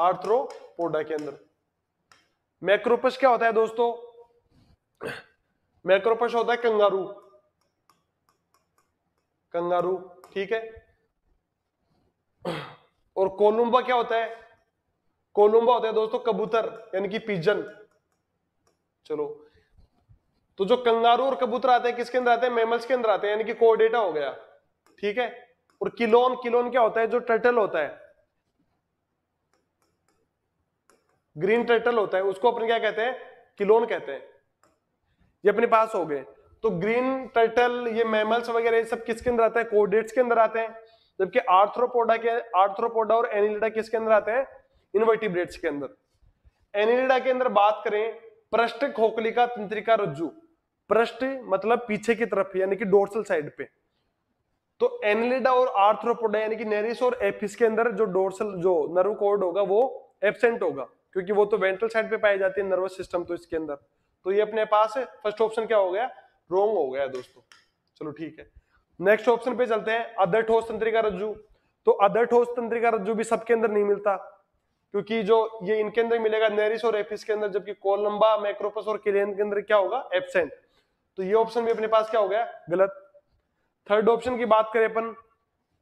आर्थ्रोपोडा के अंदर। मैक्रोपस क्या होता है दोस्तों? मैक्रोपस होता है कंगारू। कंगारू, ठीक है? और कोलुम्बा क्या होता है? कोलुम्बा होता है दोस्तों कबूतर, यानी कि पिजन। चलो। तो जो कंगारू और कबूतर आते हैं, किसके अंदर आते हैं? मेमल्स के अंदर आते हैं, यानी कि कोडेटा हो गया। ठीक है? और किलोन किलोन क्या होता है? जो टर्टल होता है। ग्रीन टर्टल होता है, उसको अपने क्या कहते हैं? किलोन कहते हैं। ये अपने पास हो गए। तो ग्रीन टर्टल ये मैमल्स वगैरह, ये सब किसके अंदर आते हैं? कोडेट्स के अंदर आते हैं। जबकि आर्थ्रोपोडा के आर्थ्रोपोडा और एनिलिडा किसके अंदर आते हैं? इनवर्टिब्रेट्स के अंदर। एनिलिडा के अंदर बात करें पृष्ठ खोखली का तंत्रिका रज्जु। पृष्ठ मतलब पीछे की तरफ़, यानी कि डोर्सल साइड पे। तो एनिलिडा और आर्थ्रोपोडा, यानी कि नेरिस और एपिस के अंदर जो डोर्सल जो नर्व कोड होगा, वो एबसेंट होगा। क्योंकि वो तो वेंट्रल साइड पे पाई जाती है नर्वस सिस्टम तो इसके अंदर। तो ये अपने पास है। फ़र्स्ट ऑप्शन क्या हो गया? रोंग हो गया दोस्तों। चलो ठीक है। नेक्स्ट ऑप्शन पे चलते हैं। अदर ठोस तंत्रिका रज्जु। तो अदर ठोस तंत्रिका रज्जु भी सबके अंदर नहीं मिलता। क्योंकि जो ये इनके अंदर मिलेगा नेरिस और एपिस के अंदर, जबकि कोलंबा मैक्रोपस और किलेन के अंदर क्या होगा? एबसेंट। तो ये ऑप्शन भी अपने पास क्या हो गया? गलत। थर्ड ऑप्शन की बात करें अपन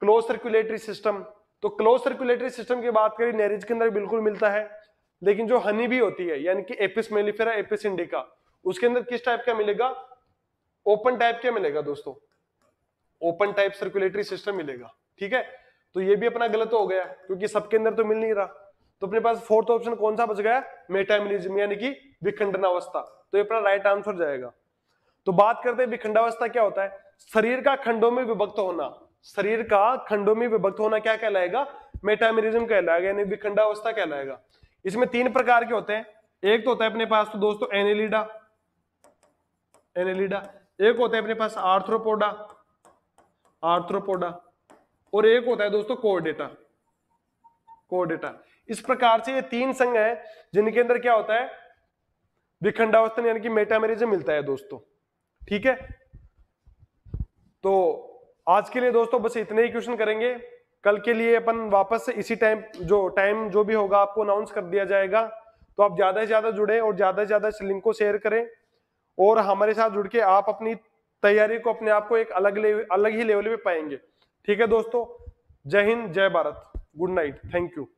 क्लोज सर्कुलेटरी सिस्टम तो क्लोज सर्कुलेटरी सिस्टम की बात करें नेरिज के अंदर बिल्कुल मिलता है, लेकिन जो हनी भी होती है, यानी कि एपिस मेलिफेरा एपिस इंडिका उसके अंदर किस टाइप का मिलेगा? ओपन टाइप क्या मिलेगा दोस्तों? ओपन टाइप सर्कुलेटरी सिस्टम मिलेगा, ठीक है? तो ये भी अपना गलत हो गया, क्योंकि सबके अंदर तो मिल नहीं रहा। तो अपने पास फोर्थ ऑप्शन कौन सा बच गया? मेटामिलिज्म यानी कि विखंडनावस्था। तो ये अपना राइट आंसर जाएगा। तो बात करते हैं विखंडावस्था क्या होता है? शरीर का खंडों में विभक्त होना। शरीर का खंडों में विभक्त होना क्या कहलाएगा? मेटामेरिज्म कहलाएगा, यानी विखंडावस्था कहलाएगा। इसमें तीन प्रकार के होते हैं। एक तो होता है अपने पास तो दोस्तों एनेलिडा। एनेलिडा। एक होता है अपने पास आर्थ्रोपोडा। आर्थ्रोपोडा। और एक होता है दोस्तों कोडेटा कोडेटा इस प्रकार से ये तीन संघ है, जिनके अंदर क्या होता है? विखंडावस्थन यानी कि मेटामेरिज्म मिलता है दोस्तों। ठीक है? तो आज के लिए दोस्तों बस इतने ही क्वेश्चन करेंगे। कल के लिए अपन वापस से इसी टाइम जो टाइम जो भी होगा, आपको अनाउंस कर दिया जाएगा। तो आप ज़्यादा से ज़्यादा जुड़े और ज़्यादा से ज़्यादा इस लिंक को शेयर करें। और हमारे साथ जुड़ के आप अपनी तैयारी को अपने आप को एक अलग अलग ही लेवल पे पाएँगे। ठीक है दोस्तों? जय हिंद, जय Bharat. Good night thank you